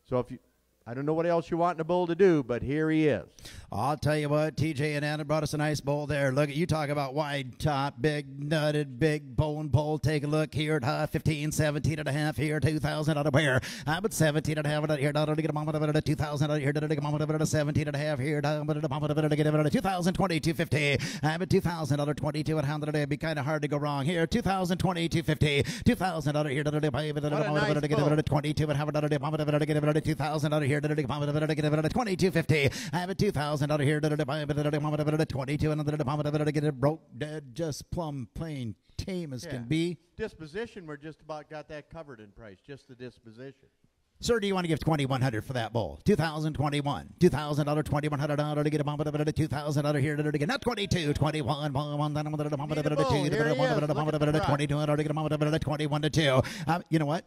B: So if you, I don't know what else you want a bull to do, but here he is.
A: I'll tell you what, TJ and Anna brought us a nice bowl there. Look at you talk about wide top, big nutted, big bone pole. Take a look here at uh, 15, 17 and a half here, 2,000 out of where? I'm at 17 and a half out here, down to get a moment of it at 2,000 out here, get a moment of it at 17 and a half here, down to a moment of it to get it at 2,020, 250. I'm at 2,000 out of 22 and. It'd be kind of hard to go wrong here. 2,020, 250. 2,000 out of here, to get a moment of it to get it at 22 and of a moment of it to get it at 2,000 out of here, to get a moment of it to get it at 2250. I'm at 2,000 thousand out of here. Twenty-two and get it broke dead, just plumb plain tame as yeah. can be.
B: Disposition, we're just about got that covered in price. Just the disposition.
A: Sir, do you want to give twenty one hundred for that bowl? Two thousand twenty one, two thousand dollar twenty one hundred dollar to get a of it, two thousand dollar here to get not twenty two, twenty one, one then I'm gonna bump of it, two, twenty two hundred to get a of twenty one to two. You know what?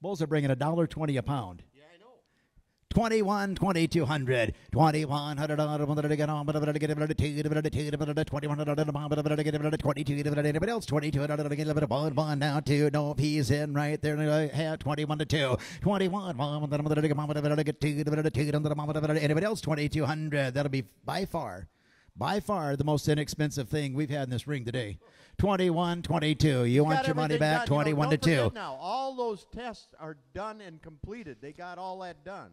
A: Bulls are bringing a dollar twenty a pound. 21, 2200, 2100, anybody else, 2200, get a bit of one, one now, two, no, he's in right there, hat 21 to 2, 21, anybody else, 2200, that'll be by far, by far the most inexpensive thing we've had in this ring today. 21 22. You, want your money back, done. 21 you know, to 2.
B: Now, all those tests are done and completed. They got all that done.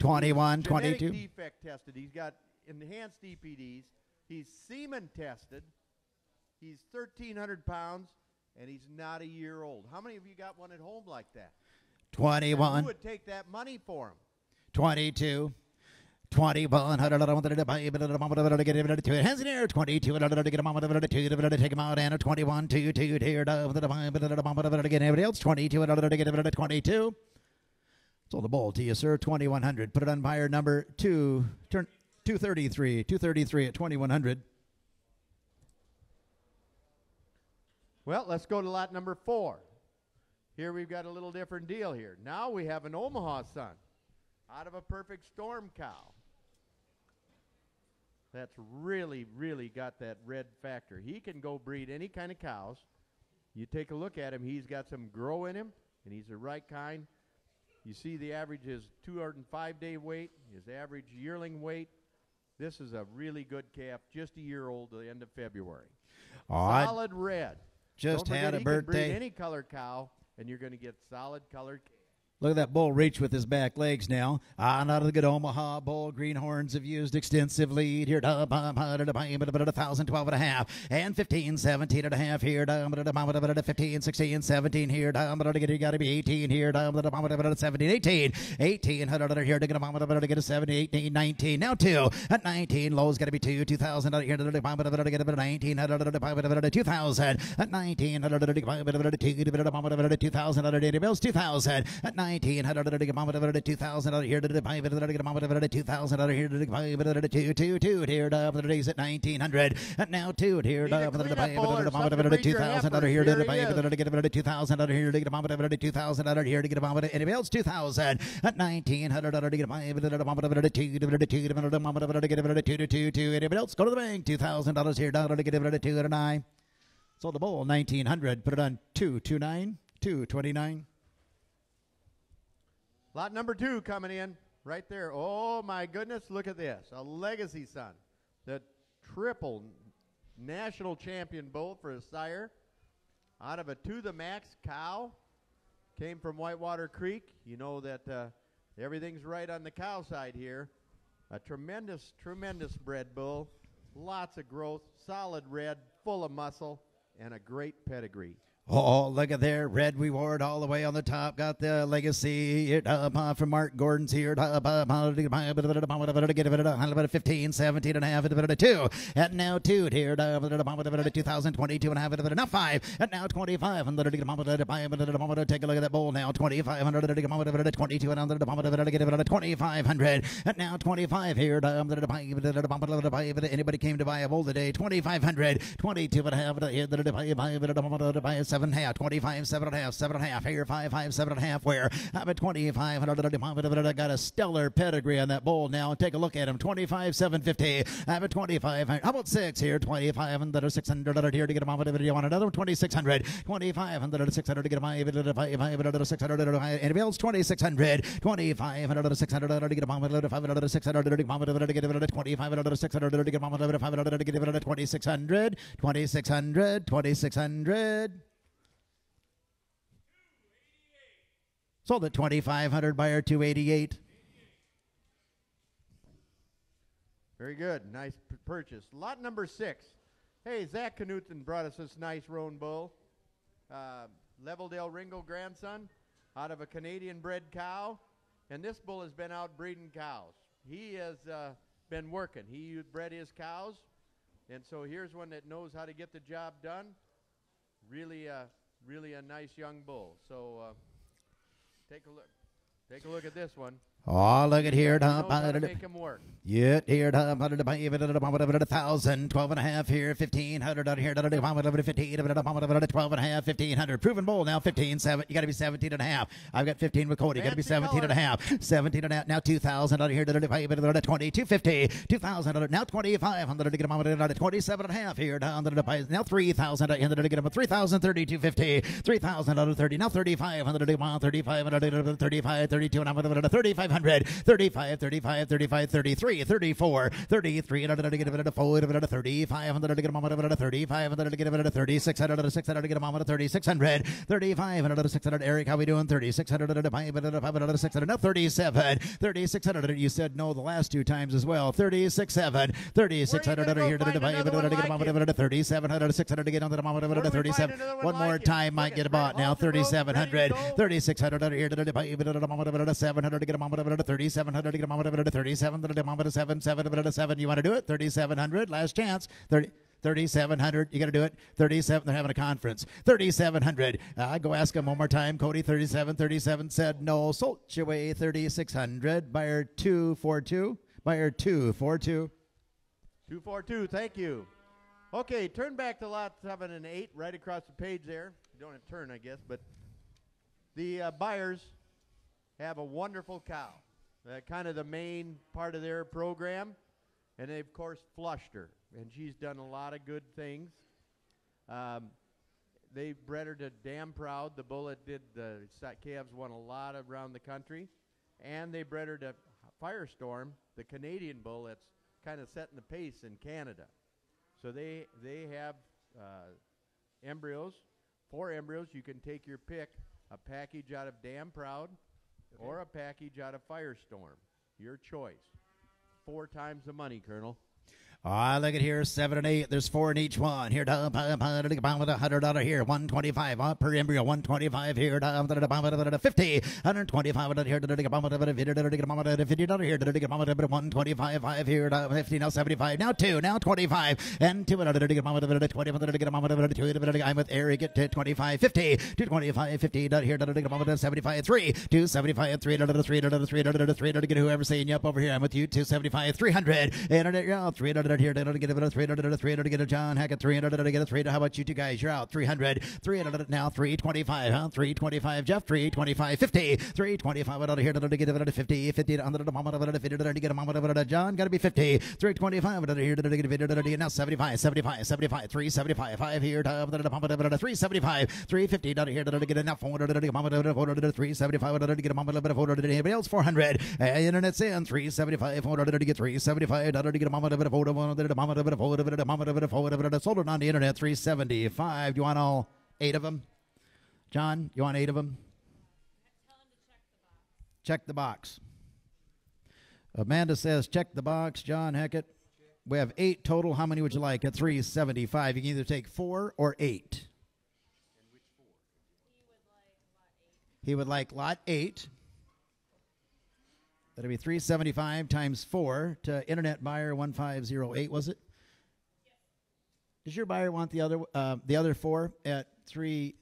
A: 21, 22.
B: defect tested. He's got enhanced EPDs. He's semen tested. He's 1,300 pounds, and he's not a year old. How many of you got one at home like that?
A: 21.
B: who would take that money for him?
A: 22. 21 hundred to get it to hands in air 22 get a moment to take him out and 21 2 2 here to the get everybody else 22 to get it to 22 Sold the ball to you, sir. 2100. Put it on buyer number two. Turn 233. 233 at 2100.
B: Well, let's go to lot number four. Here we've got a little different deal here. Now we have an Omaha son out of a perfect storm cow. That's really, really got that red factor. He can go breed any kind of cows. you take a look at him, he's got some grow in him, and he's the right kind. You see the average is 205 day weight, his average yearling weight. This is a really good calf, just a year old at the end of February.
A: Aw,
B: solid red.
A: just had a
B: he can breed
A: birthday.
B: any color cow, and you're going to get solid colored calf.
A: Look at that bull reach with his back legs now. On out of the good Omaha bull. Greenhorns have used extensively. Here, dub, um, hundred, a thousand, twelve and a half, and fifteen, seventeen and a half here. Fifteen, sixteen, seventeen here. You got to be eighteen here. Seventeen, eighteen, eighteen hundred here to get a to get seventy, eighteen, nineteen. Now two at nineteen. Low's got to be two. Two thousand here to get a nineteen hundred two thousand at nineteen hundred two thousand eighty bills two thousand at 1900 over 2000 over here to the 5 over to 2000 dollars here to the 5 to 2 2 2 here to the days at 1900 and now 2 here to
B: the 5 over to
A: 2000
B: over
A: here to the
B: 5
A: to get over to 2000 here to get over to 2000 over here to get over to anybody else 2000 at 1900 over to get over to over to 2 over a 2 over to over to get over 2 to 2 2 anybody else go to the bank $2000 here to get over 2 9 Sold the bowl 1900 put it on two two nine two twenty nine.
B: Lot number two coming in right there. Oh my goodness, look at this. A legacy son. The triple national champion bull for his sire. Out of a to the max cow. Came from Whitewater Creek. You know that uh, everything's right on the cow side here. A tremendous, tremendous bred bull. Lots of growth, solid red, full of muscle, and a great pedigree.
A: Oh, look at there. Red reward all the way on the top. Got the legacy uh, uh, from Mark Gordon's here. Uh, uh, uh, get it about 15, 17 and a half, two. And now two here, uh, 2022 and a half, now five. And now 25. And take a look at that bowl now. 2,500, 22 and under the get it at 2,500. And now 25 here. Anybody came to buy a bowl today? 2,500, 22 and a half, seven and a half, 25, seven and a half, seven and a half, here, five, five, seven and a half, where I'm at 2,500, got a stellar pedigree on that bowl now. Take a look at him, 25, 750, I'm at 25, how about six here, 25, and are 600 here to get him on, you want another one, 2,600, 25, 600 to get him on, 500, 600, anybody else, 2,600, 25, 600 to get him on, 500, 600 to get him on, 25, 600 to get him on, 500 to get him on, 2,600, 2,600, 2,600. Sold at 2500 buyer 288.
B: Very good. Nice p- purchase. Lot number six. Hey, Zach Knutson brought us this nice roan bull. Uh, Leveldale Ringo grandson out of a Canadian bred cow. And this bull has been out breeding cows. He has uh, been working. He bred his cows. And so here's one that knows how to get the job done. Really, uh, really a nice young bull. So uh, take a look. Take a look at this one.
A: Oh, look at here.
B: He knows how to make him work.
A: Yet here, a thousand, twelve and a half here, fifteen hundred out here, fifteen, twelve and a half, fifteen hundred. Proven bowl now, fifteen, seven. You got to be seventeen and a half. I've got fifteen with Cody. You got to be seventeen and a half. Seventeen and a half. Now two thousand out here, twenty, two fifty, two thousand. Now twenty five hundred to get them twenty-seven and a half here. Down the now three thousand. to get three thousand thirty, two fifty, three thousand out of thirty. Now thirty-five hundred to get them thirty-five hundred, thirty-five, thirty-two, and I'm going to thirty-five hundred, thirty-five, thirty-five, thirty-five, thirty-three, thirty-four, thirty-three, and I'm going to get a four, and a thirty-five hundred to get them a thirty-five hundred to get them a thirty-six hundred, six hundred to get them a thirty-six hundred, thirty-five hundred, six hundred. Eric, how we doing? Thirty-six hundred, five hundred, five hundred, six hundred. Now thirty-seven, thirty-six hundred. You said no the last two times as well. Thirty-six, seven, thirty-six
B: Where you
A: hundred
B: gonna
A: here to divide,
B: another
A: to get
B: like
A: them a thirty-seven hundred, six hundred to get on the
B: Where do we
A: to thirty-seven.
B: one
A: One more time, might get a bought now.
B: Halter Road, ready to
A: Thirty-seven hundred,
B: go.
A: thirty-six hundred here to divide, seven hundred to get hundred to get them thirty-seven hundred to seven, seven, seven. You want to do it? Thirty-seven hundred, last chance. Thirty. 3700 you got to do it 37 they're having a conference 3700 uh, go ask them one more time cody 37 37 said no sold you away 3600 buyer 242 buyer 242
B: 242, thank you. Okay, turn back to lot 7 and 8, right across the page there. You don't have to turn, I guess, but the uh, buyers have a wonderful cow. Uh, kind of the main part of their program. And they, of course, flushed her. And she's done a lot of good things. Um, they bred her to Damn Proud. The bullet did the calves won a lot around the country, and they bred her to Firestorm, the Canadian bull that's kind of setting the pace in Canada. So they they have uh, embryos, four embryos. You can take your pick, a package out of Damn Proud, okay. or a package out of Firestorm. Your choice. Four times the money, Colonel.
A: Ah, look at here, seven and eight. There's four in each one. Here, down with a hundred dollar here, one twenty five uh, per embryo, one twenty five here, down with a fifty, hundred twenty five here, fifty dollar here, one twenty five five here, fifty now seventy five now two now twenty five and two hundred twenty I'm with Eric at twenty five fifty two twenty five fifty here, seventy five three two seventy five three three three three get whoever saying yep over here. I'm with you two seventy five three hundred and three hundred here to get a 300 to 300 to get a John Hackett 300 to get a 300. How about you two guys? You're out 300 300 now 325 huh 325 Jeff 325 50 325 out here to get a 50 50 to the of it to get a of John got to be 50 325 out here to get a video now 75 75 75 375 5 here to the moment of 375 350 down here to get a now 400 to get a moment of it 400 375 to get a of 400 anybody else 400 internet's in 375 400 to get 375 to get a of 400 Sold on the internet, 375. You want all eight of them? John, you want eight of them? Check the box. Amanda says, check the box. John Hackett, we have eight total. How many would you like at 375? You can either take four or eight. He would like lot eight. That'd be 375 times 4 to internet buyer 1508, was it? Does your buyer want the other uh, the other 4 at 3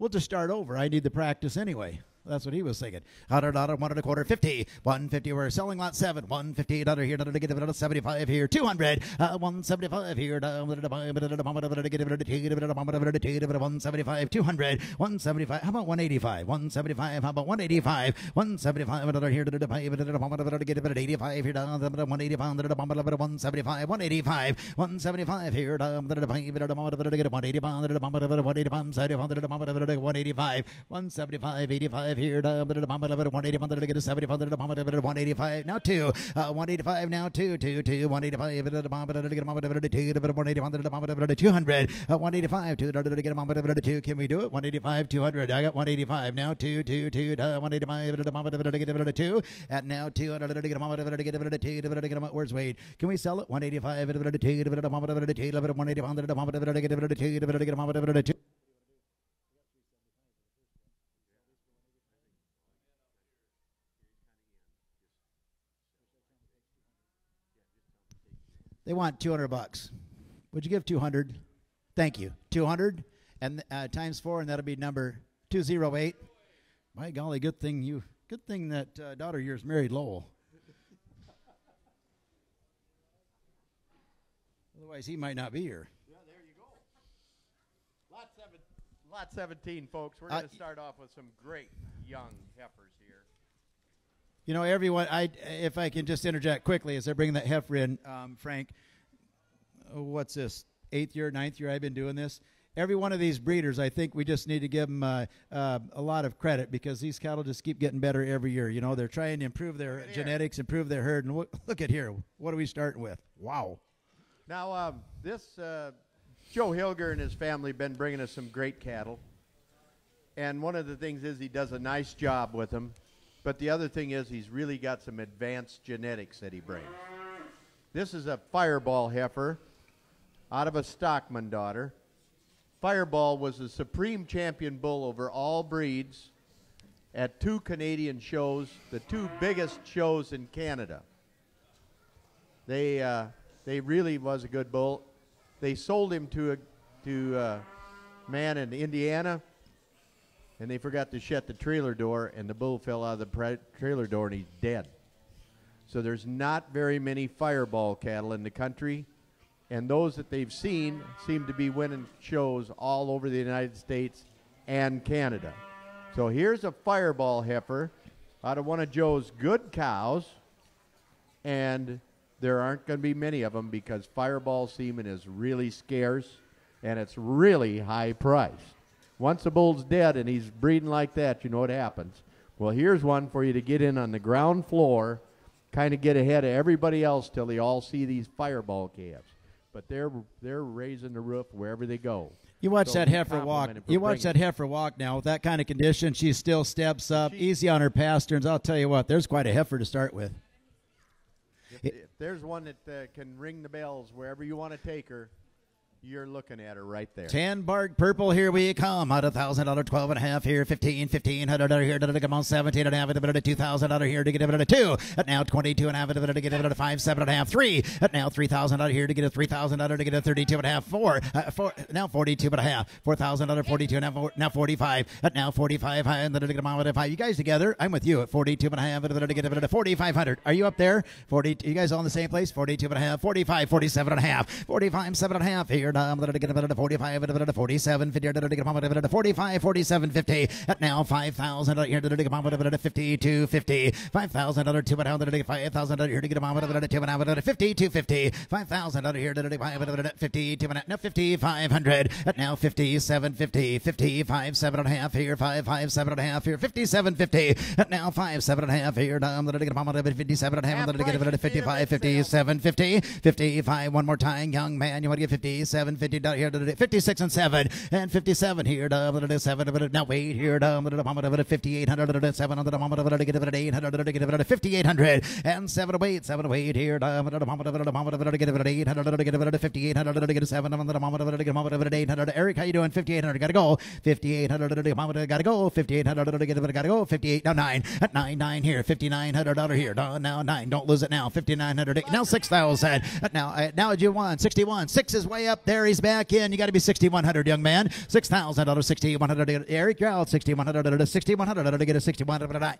A: We'll just start over. I need the practice anyway. That's what he was thinking. Hundred dollar, one and a quarter, fifty, one fifty. We're selling lot seven, one fifty. Dollar here, get it seventy five here, two hundred, uh, one seventy five here, one seventy five, two hundred, one seventy five. How about one eighty five? One seventy five. How about one eighty five? One seventy five. Dollar here, dollar to get it at eighty five here, one eighty five. One seventy five, one eighty five, one seventy five here, one eighty five, one eighty five, one 185 here. 180, 180, 70, 185. Now two. Uh, 185 now two. Two, two. 185. 180, 200. Uh, 185. Two. Can we do it? 185, 200. I got 185. Now two, two, two. 185. Two. At now two. Where's Wade? Can we sell it? 185. 185. They want 200 bucks. Would you give 200? Thank you. 200 and uh, times four, and that'll be number 208. My golly, good thing you, good thing that uh, daughter of yours married Lowell. Otherwise, he might not be here.
B: Yeah, there you go. Lot, seven, lot 17, folks. We're going to uh, start off with some great young heifers.
A: You know, everyone. I, if I can just interject quickly as they're bringing that heifer in, um, Frank. What's this? Eighth year, ninth year I've been doing this. Every one of these breeders, I think we just need to give them uh, uh, a lot of credit because these cattle just keep getting better every year. You know, they're trying to improve their genetics, improve their herd. And look, look at here. What are we starting with? Wow.
B: Now, um, this uh, Joe Hilger and his family been bringing us some great cattle. And one of the things is he does a nice job with them. But the other thing is he's really got some advanced genetics that he brings. This is a Fireball heifer out of a Stockman daughter. Fireball was the supreme champion bull over all breeds at two Canadian shows, the two biggest shows in Canada. They, uh, they really was a good bull. They sold him to a to a man in Indiana and they forgot to shut the trailer door, and the bull fell out of the pra- trailer door, and he's dead. So there's not very many fireball cattle in the country, and those that they've seen seem to be winning shows all over the United States and Canada. So here's a fireball heifer out of one of Joe's good cows, and there aren't going to be many of them because fireball semen is really scarce. and it's really high priced. Once a bull's dead and he's breeding like that, you know what happens. Well, here's one for you to get in on the ground floor, kind of get ahead of everybody else till they all see these fireball calves. But they're they're raising the roof wherever they go.
A: You watch
B: So
A: that heifer walk.
B: compliment him for
A: You watch that heifer walk now with that kind of condition. She still steps up,
B: She-
A: easy on her pasterns. I'll tell you what, there's quite a heifer to start with.
B: If, if there's one that uh, can ring the bells wherever you want to take her, you're looking at her right there.
A: Tan bark purple, here we come. Out a thousand dollar, twelve and a half here, fifteen, fifteen hundred dollar here, to come on seventeen and a half, a two thousand dollar here to get it a two. At now twenty two and a half, a to get it a five, seven and a half, three. At now three thousand dollar here to get a three thousand dollar to get a thirty two and a half, four. Uh, four now forty two and a half, four thousand dollar, forty two and a half, four, now forty five. At now forty five, and to get at five. You guys together? I'm with you at forty two and a half, a to get it a forty five hundred. Are you up there? Forty. You guys all in the same place? Forty two and a half, forty five, forty seven and a half, forty five, seven and a half here. Now to get it to 45, 47, 50, to get to 45, 47, 50. At now 5,000 here to get to 52, 50. 5,000 other two, but down to get 5,000 here to get to two, and out to 52, 50. 5,000 other here to get 5, 52, and now 5,500. At now 57, 50, 55, 7 and a half here, 5, 5, 7 and a half here, 57, 50. At now 5, 7 and a half here, down to get to 57 and a half, to get to 55, 57, 50, 55. One more time, young man, you want to get 57, 50 down here 56 and 7 and 57 here 7 now wait here to 5800 7 on the moment to get it 800 to get it 5800 and 7 wait 7 wait here to get it 800 to get it 5800 to get 7 on the moment to get it 800 Eric how you doing 5800 gotta go 5800 to get it gotta go 5800 to get it gotta go 58 now 9 at 9 9 here 5900 dollar here now 9 don't lose it now 5900 now 6000 now now you won 61 6 is way up there He's back in. You got to be 6,100, young man. $6,000, 6,100. Eric, you're out 6,100, 6,100 to get a 6,100.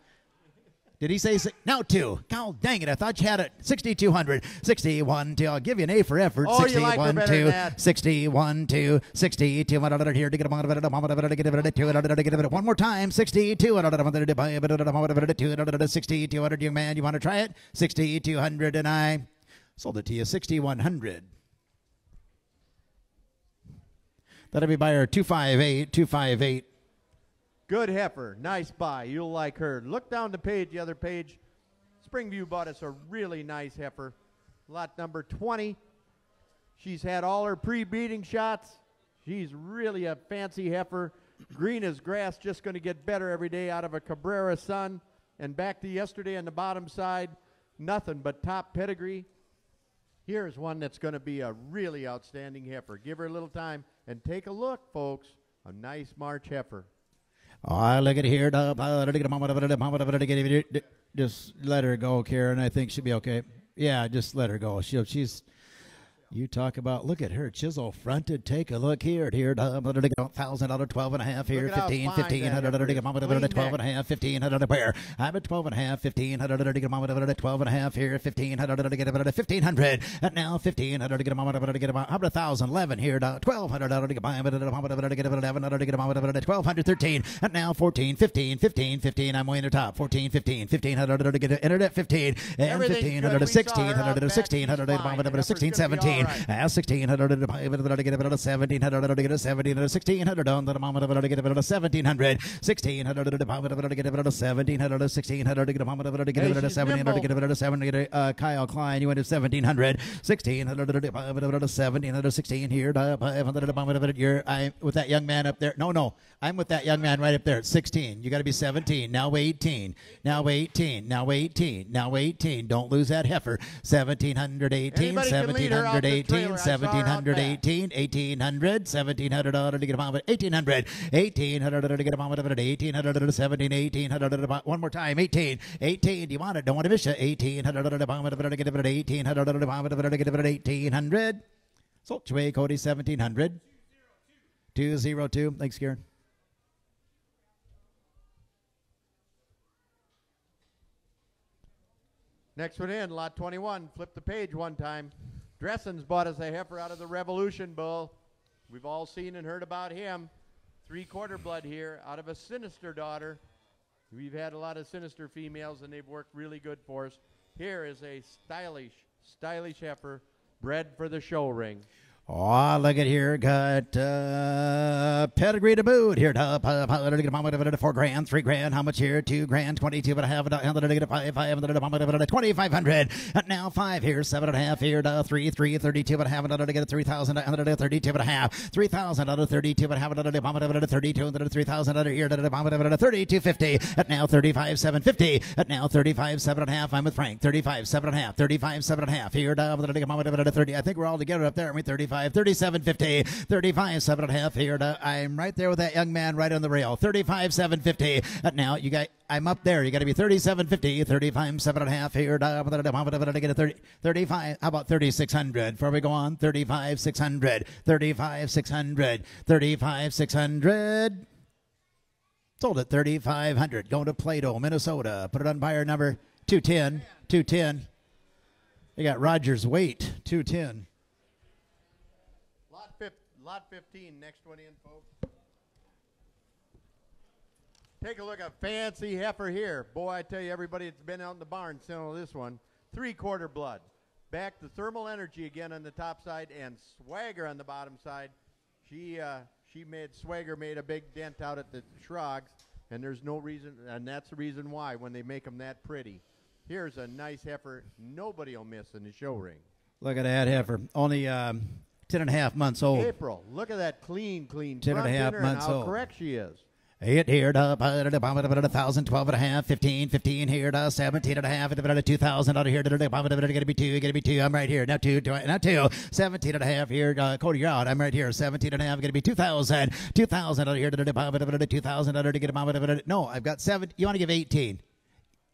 A: Did he say now two? God dang it! I thought you had it. 6,200, 61. I'll give you an A for effort.
B: Oh, 61, like
A: two, 61, two, 62. Here to get a one more time. 6200. 6,200, young man. You want to try it? 6,200, and I sold it to you. 6,100. That'll be buyer 258, 258.
B: Good heifer, nice buy. You'll like her. Look down the page, the other page. Springview bought us a really nice heifer. Lot number 20. She's had all her pre-breeding shots. She's really a fancy heifer. Green as grass, just going to get better every day out of a Cabrera Sun. And back to yesterday on the bottom side, nothing but top pedigree. Here's one that's going to be a really outstanding heifer. Give her a little time and take a look, folks. A nice March heifer.
A: Oh, look at here. Just let her go, Karen. I think she'll be okay. Yeah, just let her go. She'll, she's. You talk about look at her chisel fronted. Take a look here, here, thousand dollar, twelve and a half here, fifteen, fifteen hundred, twelve and a half, fifteen hundred pair. I'm at twelve and a half, fifteen hundred, twelve and a half here, fifteen hundred, fifteen hundred, and now fifteen hundred to get a mama get a mama. I'm at thousand eleven here, twelve hundred to get a mama to get eleven hundred to get a mama twelve hundred thirteen, and now fourteen, fifteen, fifteen, fifteen. I'm way in the top. Fourteen, fifteen, fifteen hundred to get internet fifteen, and fifteen hundred, sixteen hundred, sixteen hundred, sixteen seventeen. 16.
B: Right.
A: Uh, 1600 1700 to 1700 1600 1700 1600 1700 1600 1700 Kyle Klein you went to 1700 1600 to 500 1700 16 here to 500 you're with that young man up there no no I'm with that young man right up there at 16 you got to be 17 now 18 now 18 now 18 now 18 don't lose that heifer 1718
B: 1700 can lead her out the
A: 1718
B: trailer. I saw her out back.
A: 1718 1800 1700 to get a bomb at 1800 1800 to get a bomb at 1800 to 17 1800 one more time 18 18 do you want it don't want to miss you 1800 to bomb at to get it at 1800 to bomb at to get it at 1800 Salt Chue Cody 1700 202 thanks Karen
B: Next one in, lot 21. Flip the page one time. Dressens bought us a heifer out of the Revolution Bull. We've all seen and heard about him. Three quarter blood here out of a sinister daughter. We've had a lot of sinister females and they've worked really good for us. Here is a stylish, stylish heifer bred for the show ring.
A: Oh, look at here. Got uh, pedigree to boot here. Four grand, three grand. How much here? Two grand, twenty-two and a half. Five, five, twenty-five hundred. Now five here, seven and a half here. Three, three, thirty-two and a half. Another to get three thousand. Another thirty-two and a half. Three thousand. Another thirty-two and a half. Another thirty-two. Another three thousand. Another here. Another thirty-two fifty. At now thirty-five seven fifty. At now thirty-five seven and a half. I'm with Frank. Thirty-five seven and a half. Thirty-five seven and a half. Here. Thirty. I think we're all together up there. I mean, thirty-five. 35, 37, 50, 35, 7 and a half here. To, I'm right there with that young man right on the rail. 35, 7, 50. Uh, now, you got, I'm up there. You got to be 37, 50, 35, 7 and a half here. To, get a 30, 35. How about 3600? Before we go on, 35, 600, 35, 600, 35, 600. Sold at 3500 Going to Plato, Minnesota. Put it on buyer number 210. 210. They got Rogers weight, 210.
B: Lot 15, next one in, folks. Take a look at fancy heifer here. Boy, I tell you, everybody that's been out in the barn seen this one. Three quarter blood. Back to thermal energy again on the top side and swagger on the bottom side. She uh, she made swagger made a big dent out at the shrugs, and there's no reason, and that's the reason why when they make them that pretty. Here's a nice heifer nobody will miss in the show ring.
A: Look at that heifer. Only um, ten and a half months old.
B: April. Look at that clean, clean.
A: Ten and a half months
B: and
A: how
B: old. correct she is.
A: Eight here da, ba, da, da, ba, da, to a thousand, twelve and a half, fifteen, fifteen here to seventeen and a half, two thousand out of here to gonna be two, gonna be two. I'm right here now two, now two, seventeen and a half here. Uh, Cody, you're out. I'm right here. Seventeen and a half, gonna be two thousand, two thousand out of here to two thousand out of get No, I've got seven. You want to give eighteen?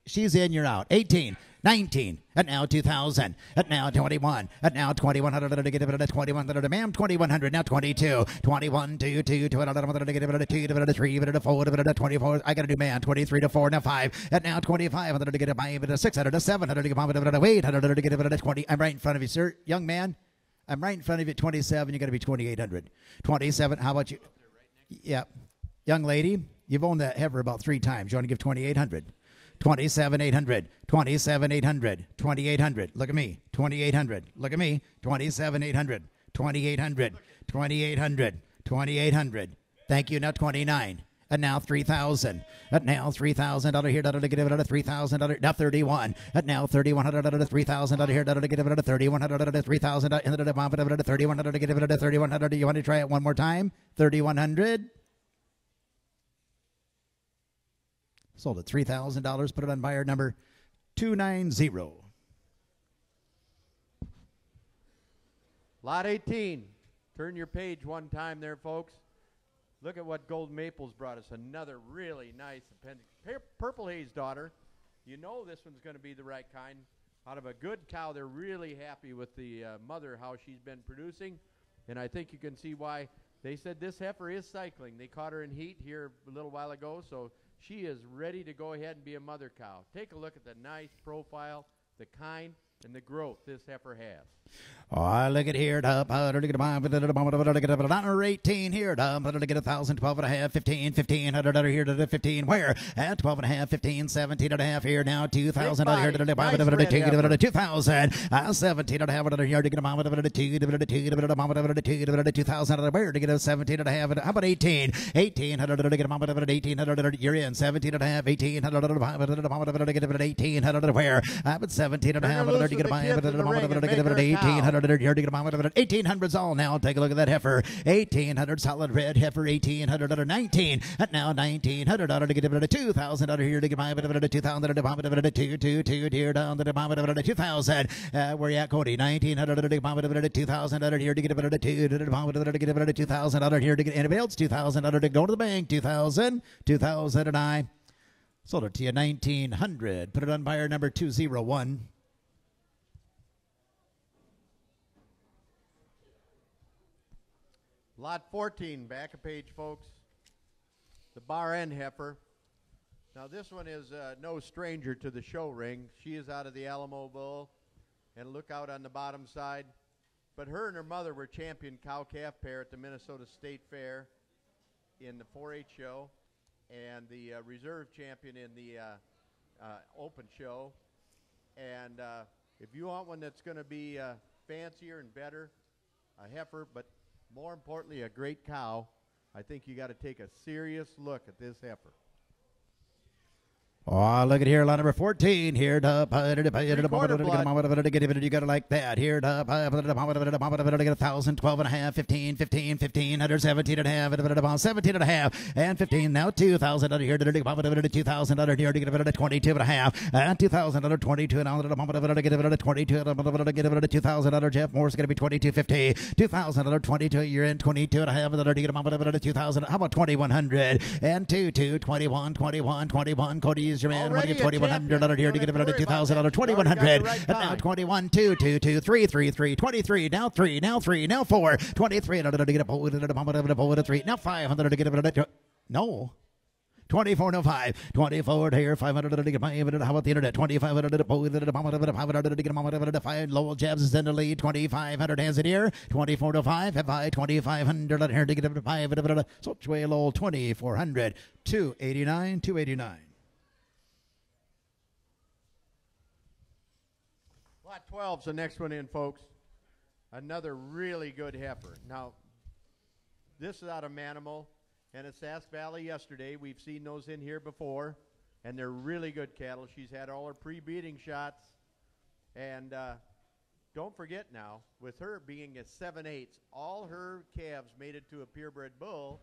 A: She's in. You're out. Eighteen. 19, and now 2000, and now 21, and now 2100 to get it 2100, ma'am, 2100, now 22, 21, 2, 2, 2, to get it 2, to 3, 4, 24, I gotta do man, 23 to 4, now 5, and now 25, to get it 5, to 600, to 700, to get it 800, to get it 20, I'm right in front of you, sir, young man, I'm right in front of you, 27, you gotta be 2800, 27, how about you? Yeah, young lady, you've owned that heifer about three times, you want to give 2800. 27 800, 27 800, 2800. Look at me, 2800. Look at me, 27 800, 2800, 2800, 2800. Thank you. Now 29. And now 3,000. And now 3,000 out of here. To get it out of 3,000. Out of, now 31. And now 3,100 out of 3,000 out of here. To get it out of 3,100 out of 3,000. Out of 3,100 to get it out of 3,100. You want to try it one more time? 3,100. Sold at $3,000. Put it on buyer number 290.
B: Lot 18. Turn your page one time there, folks. Look at what Gold Maples brought us. Another really nice appendix. Purple Haze daughter. You know this one's going to be the right kind. Out of a good cow, they're really happy with the uh, mother, how she's been producing. And I think you can see why they said this heifer is cycling. They caught her in heat here a little while ago, so she is ready to go ahead and be a mother cow. Take a look at the nice profile, the kind, and the growth this heifer has.
A: Oh, look at here. Number 18 here. To get a thousand, twelve and a half, fifteen, fifteen hundred under here to the fifteen. Where? At twelve and a half, fifteen, seventeen and a half here now. Two thousand under here to the nice two thousand. Uh, seventeen and a half under here to get a mom to the two to the two to the mom to the two to the two thousand under where to get a seventeen and a half. How about eighteen? Eighteen hundred to get a the eighteen hundred. You're in seventeen and a half. Eighteen hundred to the mom to get it eighteen hundred. Where? How about seventeen and a half to get a mom to the get it eighteen hundred. 1800s all now. Take a look at that heifer. 1800 solid red heifer. 1800 under 19. And now 1900 under to get it 2000 under here to get my bit of it 2000 under it 2 2 2 dear down to the it 2000. Uh, where you at, Cody? 1900 under bomb it 2000 under here to get it 2 to the bomb it to get it 2000 under here to get anybody else 2000 under to go to the bank 2000 2000 and I sold it to you 1900. Put it on buyer number 201.
B: Lot 14, back a page, folks. The bar end heifer. Now, this one is uh, no stranger to the show ring. She is out of the Alamo Bull. And look out on the bottom side. But her and her mother were champion cow calf pair at the Minnesota State Fair in the 4 H show and the uh, reserve champion in the uh, uh open show. And uh, if you want one that's going to be uh, fancier and better, a heifer, but more importantly, a great cow, I think you got to take a serious look at this heifer.
A: Oh, look at here, line number 14. Here, to
B: Three-quarter blood.
A: you got it like that. Here, to get a thousand, twelve and a half, fifteen, fifteen, fifteen, hundred, seventeen and a half, seventeen and a half, and fifteen. Now two thousand under here, two thousand under here to get a twenty-two and a half, and two thousand under twenty-two, and under get a twenty-two, get a two thousand under Jeff Moore's going to be twenty-two fifty, two thousand under twenty-two. You're in twenty-two and a half, and under to get a two thousand. How about twenty-one hundred and two, two, twenty-one, twenty-one, twenty-one. Cody is your man.
B: Already
A: Money
B: a
A: twenty-one hundred here to get a
B: Don't have to
A: two thousand
B: worry
A: under
B: about that.
A: twenty-one
B: You already
A: hundred.
B: got the right
A: And now
B: time.
A: 21, 2, 2, 2, 3, 3, 3, 23, now 3, now 3, now 4, 23, and to get with it, a pump it, a pull with a 3, now 500 to get a no. 24 no 5, 24 here, 500 to get 500. How about the internet? 2500 to pull it, a pump it, 500 to get a moment of it, 5. Lowell Jabs is in the lead, 2500 hands it here, 24 to 5, have I 2500 on here to get a 5. So, Lowell 2400, 289, 289.
B: Lot 12's the next one in, folks. Another really good heifer. Now, this is out of Manimal and a Sask Valley yesterday. We've seen those in here before, and they're really good cattle. She's had all her pre-beating shots, and uh, don't forget now, with her being a 7/8, all her calves mated to a purebred bull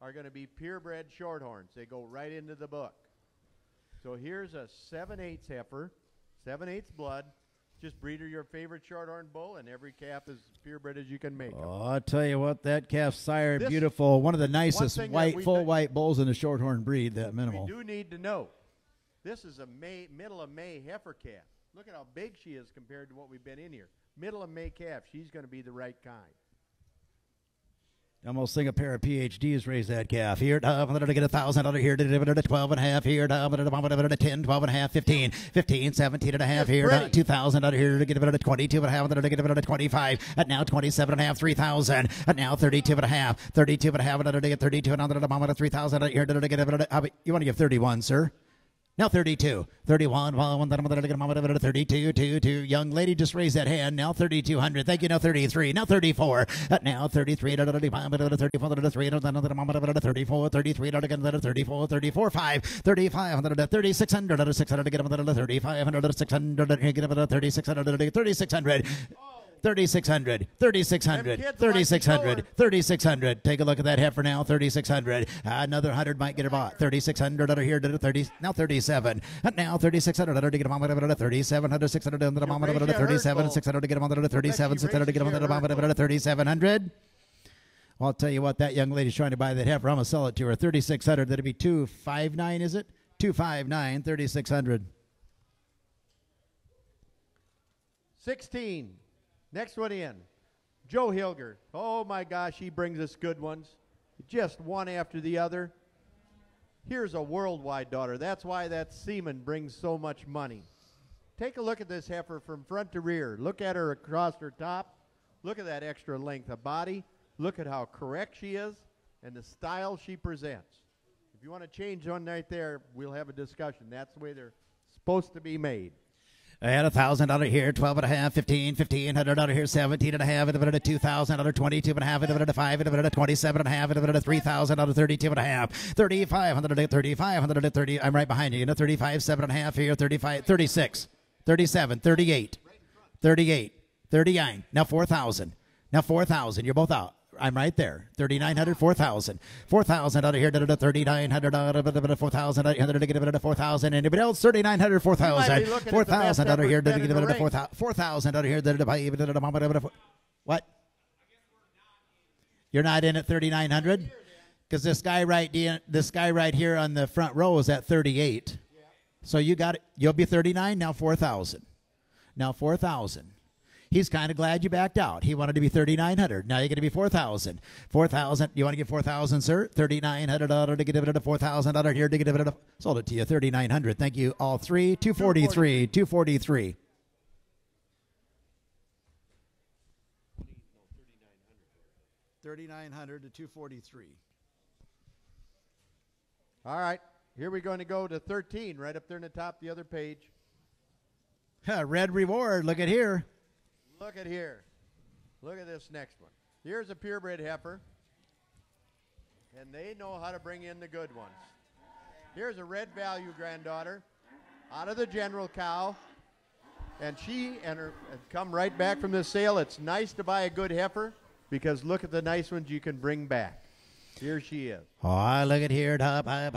B: are going to be purebred shorthorns. They go right into the book. So here's a 7/8 heifer, 7/8 blood. Just breed her your favorite shorthorn bull, and every calf is purebred as you can make.
A: Oh, I'll tell you what, that calf sire,
B: This-
A: beautiful. One of the nicest white, full white bulls in the shorthorn breed. That Manimal.
B: We do need to know. This is a May, middle of May heifer calf. Look at how big she is compared to what we've been in here. Middle of May calf. She's going to be the right kind.
A: Almost sing a pair of PhDs raise that calf. Here, to get a thousand under here, to 12 and a half here, I'm going to 10, 12 and a half, 15, 15, 17 and a half here,
B: pretty.
A: 2,000 under here to get a 22 and a half, to get a 25, and now 27 and a half, 3,000, and now 32 and a half, 32 and a half, under to get 32 and moment of 3,000 under here to get a, you want to give 31, sir? Now 32, 31, well, one, then I'm going to get a moment of it, 32, 2, 2. Young lady just raised that hand. Now 3,200. Thank you. Now 33. Now 34. Uh, now 33, da, da, da, da, da, da, da, 34, da, da, da, 3, da, da, da, da, moment of it, 34, 33, da, da, da, da, da, 34, 34, 5, 35, da, da, da, 3600, da, da, 600, da, get a, da, da, 3500, 600, da, get a, da, 3600, da, da, 3600. 3600, 3600,
B: Them kids like to
A: 3600, 3600. Take a look at that heifer now, 3600. Another 100 might get her bought. 3600 under here to 30, now 37. Now 3600 under to get on at 3700, 600 under the
B: You'll
A: moment
B: raise
A: at
B: that herd
A: 37,
B: bull.
A: 600 to get on at 37,
B: Becky
A: 600 to get them on
B: raises
A: at
B: your
A: 3700. Well, I'll tell you what, that young lady's trying to buy that heifer. I'm going to sell it to her. 3600 That'd be 259, is it? 259, 3600
B: 16. Next one in. Joe Hilger. Oh my gosh, he brings us good ones. Just one after the other. Here's a worldwide daughter. That's why that semen brings so much money. Take a look at this heifer from front to rear. Look at her across her top. Look at that extra length of body. Look at how correct she is and the style she presents. If you want to change one right there, we'll have a discussion. That's the way they're supposed to be made.
A: I had a thousand out of here, twelve and a half, fifteen, fifteen hundred out of here, seventeen and a half, and a two thousand out of twenty-two and a half, and a five, and a twenty-seven and a half, and a three thousand out of thirty-two and a half, thirty-five hundred thirty-five hundred thirty. I'm right behind you. You know, thirty-five, seven and a half here, thirty-five, thirty-six, thirty-seven, thirty-eight, thirty-eight, thirty-nine. Now four thousand. Now four thousand. You're both out. I'm right there. 3,900, 4,000. 4,000 out of here, 3,900 out of 4,000 here, to get a bit of 4,000. Anybody else? 3,900,
B: might
A: 4,000.
B: be looking at the
A: 4,000 out of here,
B: effort
A: to
B: yet
A: get a
B: in
A: bit
B: the
A: of 4,000. 4,000 out of here, to get a What? You're not in at 3,900? Because this guy right, this guy right here on the front row is at 38. So you got it. You'll be 39 now. 4,000. Now 4,000. He's kind of glad you backed out. He wanted to be 3,900. Now you're going to be 4,000. 4,000. You want to get 4,000, sir? 3,900 out to get it to 4,000 out here to get it. Sold it to you. 3,900. Thank you. All three. 243. 243. Thirty-nine hundred to two forty-three.
B: All right, here we're going to go to 13, right up there in the top, the other page.
A: Red reward. Look at here.
B: Look at here. Look at this next one. Here's a purebred heifer. And they know how to bring in the good ones. Here's a red value granddaughter out of the general cow. And she and her and come right back from the sale. It's nice to buy a good heifer because look at the nice ones you can bring back. Here she is.
A: Oh, I look at here. Thousand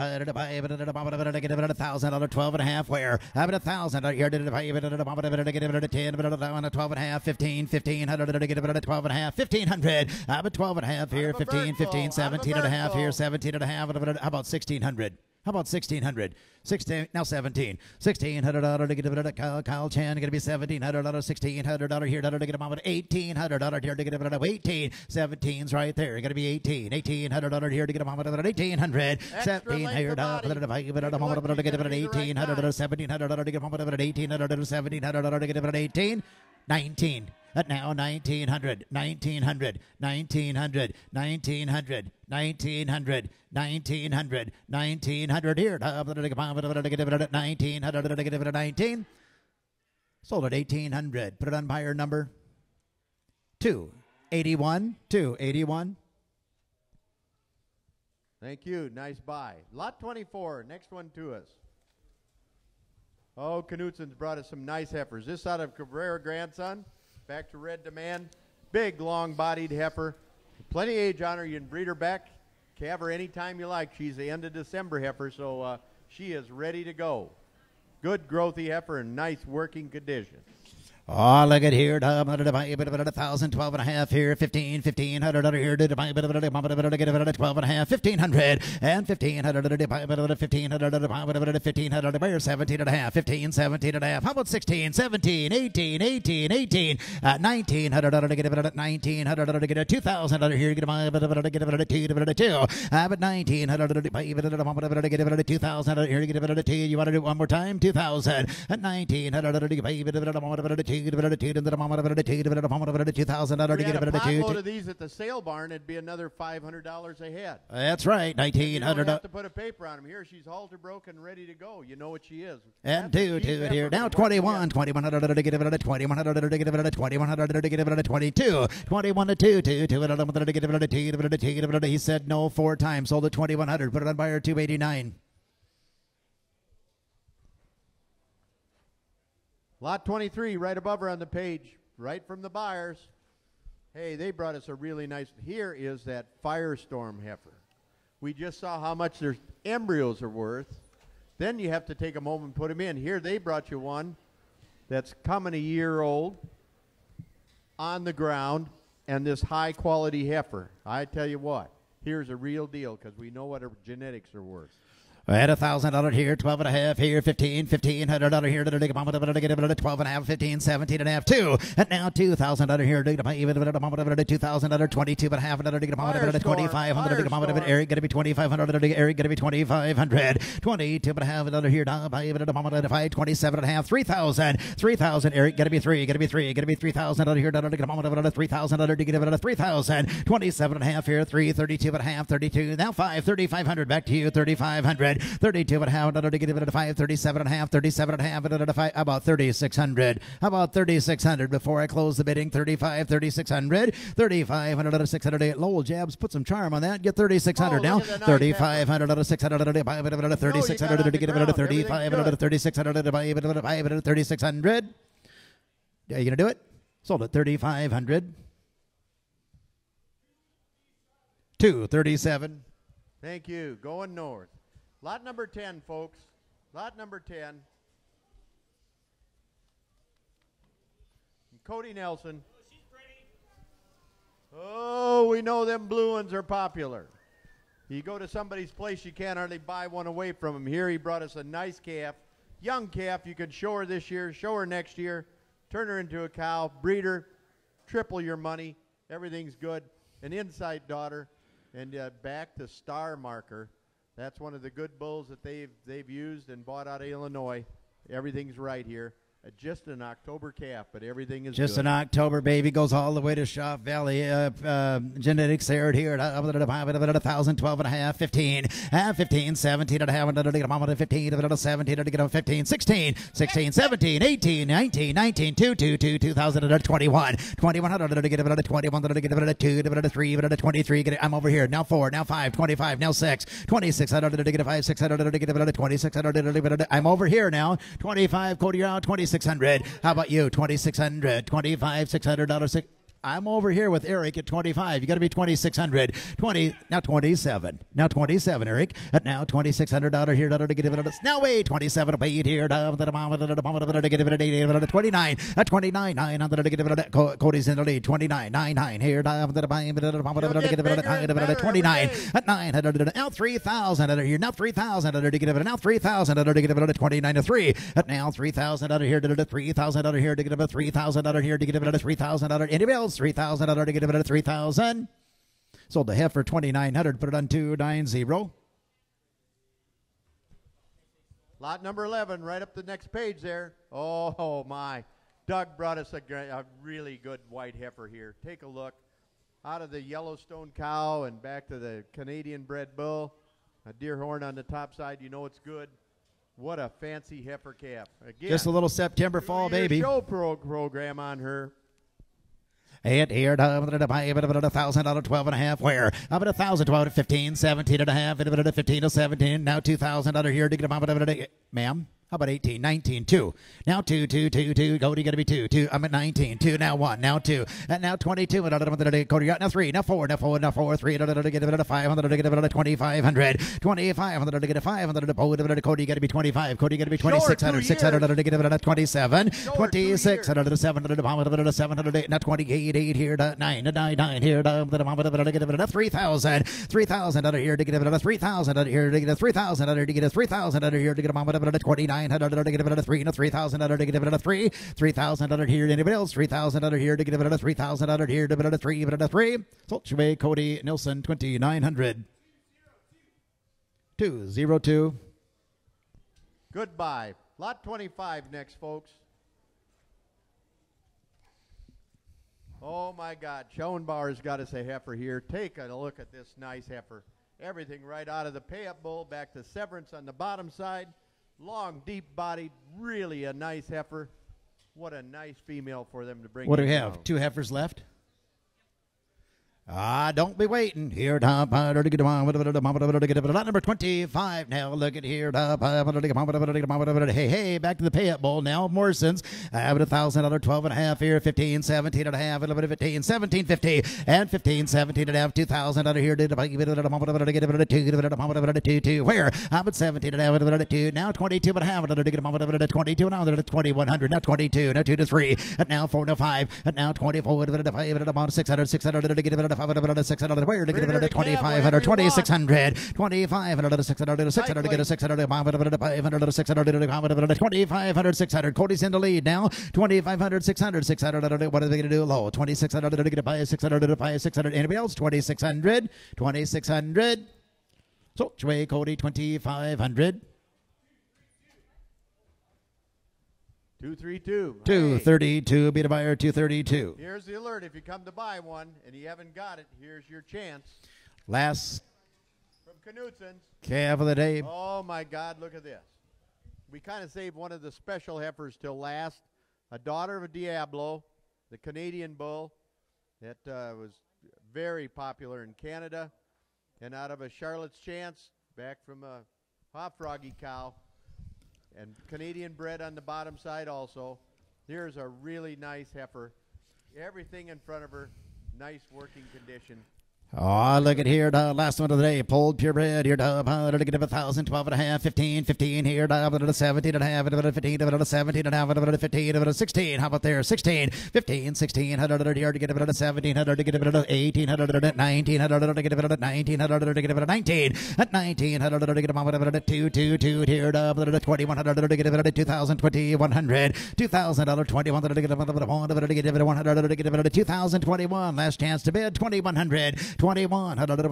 A: dollar, twelve and a half. Where? Have it a thousand. Here, did it pay it a ten, but a twelve and a half, fifteen, fifteen hundred, get it a twelve and a half, fifteen hundred. Have a twelve and a half here, fifteen, fifteen, seventeen and a half here, seventeen and a half. How about sixteen hundred? How about 1600? 16, now 17. $1,600 to get a Kyle, Kyle Chan, going to be $1,700, $1,600 here, to get a mom at $1,800 here to get a 18. 17's right there. Going to be 18. $1,800 here to get a mom at 1800 17 here to get a mom at 1800 $1,700 to get a mom at 1800 $1,700 to get a 18 19 at now 1900 1900 1900 1900 1900 1900 1900 here 1900 19 sold at 1800 put it on buyer number 281 281
B: Thank you. Nice buy. Lot 24. Next one to us. Oh, Knutson's brought us some nice heifers. This out of Cabrera grandson. Back to red demand. Big, long-bodied heifer. Plenty age on her. You can breed her back. Calve her anytime you like. She's the end of December heifer, so uh, she is ready to go. Good growthy heifer in nice working condition.
A: Oh, look at here. A thousand, twelve and a half here, fifteen, fifteen hundred here. Twelve and a half, fifteen hundred, and fifteen hundred, fifteen hundred, fifteen hundred. Buyer seventeen and a half, fifteen, seventeen and a half. How about sixteen, seventeen, eighteen, eighteen, eighteen, nineteen hundred. Get it nineteen hundred. It two thousand here. Get it two, two. But nineteen hundred. Two thousand here. Get it two. You want to do one more time? Two thousand. Nineteen hundred. Two thousand dollar to get
B: a load of these at the sale barn, it'd be another five hundred dollars a head.
A: That's right, nineteen hundred.
B: Have to put a paper on them. Here, she's halter broken, ready to go. You know what she is.
A: And two, two here now. Twenty-one, twenty-one hundred to get it. Twenty-one hundred to get it. Twenty-one hundred to get it. Twenty-two, twenty-one to two, two, two to get it. He said no four times. Sold at twenty-one hundred. Put it on buyer two eighty-nine.
B: Lot 23, right above her on the page, right from the buyers. Hey, they brought us a really nice. Here is that Firestorm heifer. We just saw how much their embryos are worth. Then you have to take a moment and put them in. Here they brought you one that's coming a year old on the ground and this high quality heifer. I tell you what, here's a real deal because we know what her genetics are worth.
A: At a thousand dollar here, twelve and a half here, fifteen, fifteen hundred dollar here, twelve and a half, fifteen, seventeen and a half, two, and now two thousand dollar here, two thousand dollar, twenty-two and a half, dollar to get a twenty-five hundred, Eric, gonna be twenty-five hundred, Eric, gonna be twenty-five hundred, twenty-two and a half dollar here, five, twenty-seven and a half, three thousand, three thousand, Eric, gonna be three, gonna be three, gonna be three thousand dollar here, three thousand three thousand, twenty-seven and a half here, three, thirty-two and a half, thirty-two, now five, thirty-five hundred, back to you, thirty-five hundred. 32 and a half, another to get it at 5, 37 and a half, 37 and a half, another to 5, about 3,600. How about 3,600 before I close the bidding? 35, 3,600, 35, another 600. Lowell Jabs, put some charm on that. Get 3,600
B: oh,
A: now. 3,500, another 600, another 3,600 to get it another 35, another 3,600 to buy it another 5, another 3,600. Are you going to do it? Sold at 3,500. 237.
B: Thank you. Going north. Lot number 10, folks. Lot number 10. Cody Nelson. Oh, we know them blue ones are popular. You go to somebody's place, you can't hardly buy one away from him. Here he brought us a nice calf, young calf. You could show her this year, show her next year, turn her into a cow, breed her, triple your money. Everything's good. An insight daughter, and uh, back to star marker. That's one of the good bulls that they've they've used and bought out of Illinois. Everything's right here. Uh, just an October calf, but everything is
A: Just
B: good.
A: an October baby goes all the way to Shaw Valley. Uh, uh, genetics there here at a thousand, twelve and a half, fifteen, uh, 15, 17 and a half, and a mama to 15, and a 17, and a 15, 16, 16, 17, 18, 19, 19, 2, 2, 2, 2021, 2100 to get a 21, to get a 2, to get a 3, to get a 23, get it, I'm over here, now 4, now 5, 25, now 6, 2600 to get a 5, 600 to get a 2600 to get a, I'm over here now, 25, Cody, you're out, 2600. How about you? 2600, 25, 600 dollars. I'm over here with Eric at 25. You got to be 2600. 20 now 27. Now 27, Eric. At now 2600 dollar here dollar to get it. Now wait 27 paid here. To get it 29. At 29 900 to get it. Cody's in the lead. 29 9 9 here. To get it 29 at 900 now 3000 under here. Now 3000 under to get it. Now 3000 under to get it 29 to 3. At now 3000 under here to 3000 under here to get it 3000 under here to get it 3000 under anybody else three thousand. I'd already give it a three thousand. Sold the heifer twenty nine hundred. Put it on two nine zero.
B: Lot number 11, right up the next page there. Oh, my. Doug brought us a, a really good white heifer here. Take a look. Out of the Yellowstone cow and back to the Canadian bred bull. A deer horn on the top side. You know it's good. What a fancy heifer calf. Again,
A: Just a little September fall baby.
B: Show pro- program on her.
A: And here, a thousand out of twelve and a half. Where? Up at a thousand, twelve to fifteen, seventeen and a half, and a fifteen to seventeen. Now two thousand out of here to get a ma'am. How about 18, 19, 2. Now 2, 2, 2, 2. Cody got to be 2, 2. I'm at 19, 2. Now 1, now 2. And now 22. Cody got now 3, now 4, now 4, now 4, 3. Get it a 500, get it a 2500. 2500 to get a 500. Cody got to be 25. Cody got to be 2600. 600 to get it 27. 2600 700. 700 now 28, 8 here to 9, 9, 9 here to get 3000. 3000 out of here to get it 3000 out of here to get a 3000 out of here to get a 3000 out of here to get a 29 nine hundred to get it three and a three thousand hundred to get three thousand hundred here. Anybody else? Three thousand hundred here to get it a three thousand hundred here to get it a three, but a three. Solchway Cody. Two zero two.
B: Goodbye. Lot 25 next, folks. Oh my God, Schoenbauer's got us a heifer here. Take a look at this nice heifer. Everything right out of the pay-up bull, back to severance on the bottom side. Long, deep-bodied, really a nice heifer. What a nice female for them to bring.
A: What do we have? Two heifers left. Ah, don't be waiting. Here, top, lot number 25 now. Look at here, top, hey, hey, back to the pay up bowl now. Morrison's, have a thousand dollar, 12 and a half here, 15, 17 and a half, a little bit of 15, 17, 50, and 15, 17 and a half, 2,000 out of here, did a get two, two, where? I'm at 17 and a half, two, now 22 and a half, another get a 22, now they're at 2100, now 22, now 2 to 3, and now 4 to 5, and now 24, and a 5, 600, 600, to get it a 500, 600, where to get a 2500, 2600, 2500, 600, 600, to get a 600, 500, 500, 600, 2500, 600. Cody's in the lead now. 2500, 600, 600. What are they going to do? Low. 2600 to get a buy 600 to buy 600. Anybody else? 2600, 2600. So, Cody, 2500.
B: 232. Hey,
A: 232. Beat a buyer, 232.
B: here's the alert. If you come to buy one and you haven't got it, here's your chance.
A: Last
B: From Knutson's.
A: calf of the day.
B: Oh my God, look at this. We kind of saved one of the special heifers till last. A daughter of a Diablo, the Canadian bull that uh, was very popular in Canada. And out of a Charlotte's Chance, back from a hot froggy cow. And Canadian bred on the bottom side also. Here's a really nice heifer. Everything in front of her, nice working condition.
A: Oh, look at here, the last one of the day, pulled purebred here, dub, uh, to get a thousand, twelve and a half, fifteen, fifteen here, dub, to seventeen and a half, to fifteen, to seventeen and a half, to fifteen, to sixteen. How about there? Sixteen, fifteen, sixteen, hundred here to get a seventeen, hundred to get a eighteen, hundred nineteen, hundred to get a nineteen, hundred to get a nineteen, at nineteen, hundred to get a two, two, two here, dub, to twenty-one hundred to get a two thousand, twenty, one hundred, two thousand, dollar twenty-one to get a one, to get a one hundred to get a two thousand twenty-one. Last chance to bid, twenty-one hundred. 21, 21,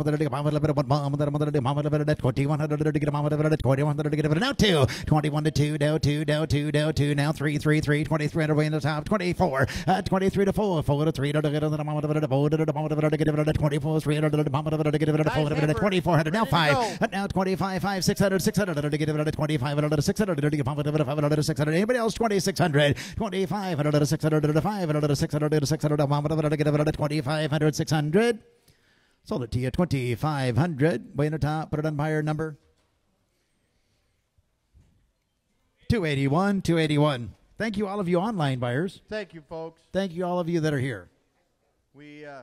A: now two, 21 to 2, now 2, now 2, now 2, now 3, 3, 3, 23 underway in the top, 24, uh, 23 to 4, 4 to 3, 24, 3, 2400, now 5, now 25, 5, 600, 600, to get it 25, 600, to get 500, 600, anybody else 2600, 2500, 600, 500, 600, 600, to get it 2500, 600. Sold it to you 2500. Way in the top, put it on buyer number 281, 281. Thank you, all of you online buyers.
B: Thank you, folks.
A: Thank you, all of you that are here.
B: We uh,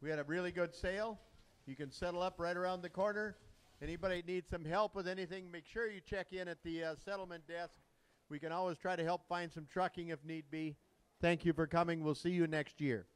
B: we had a really good sale. You can settle up right around the corner. Anybody needs some help with anything, make sure you check in at the uh, settlement desk. We can always try to help find some trucking if need be. Thank you for coming. We'll see you next year.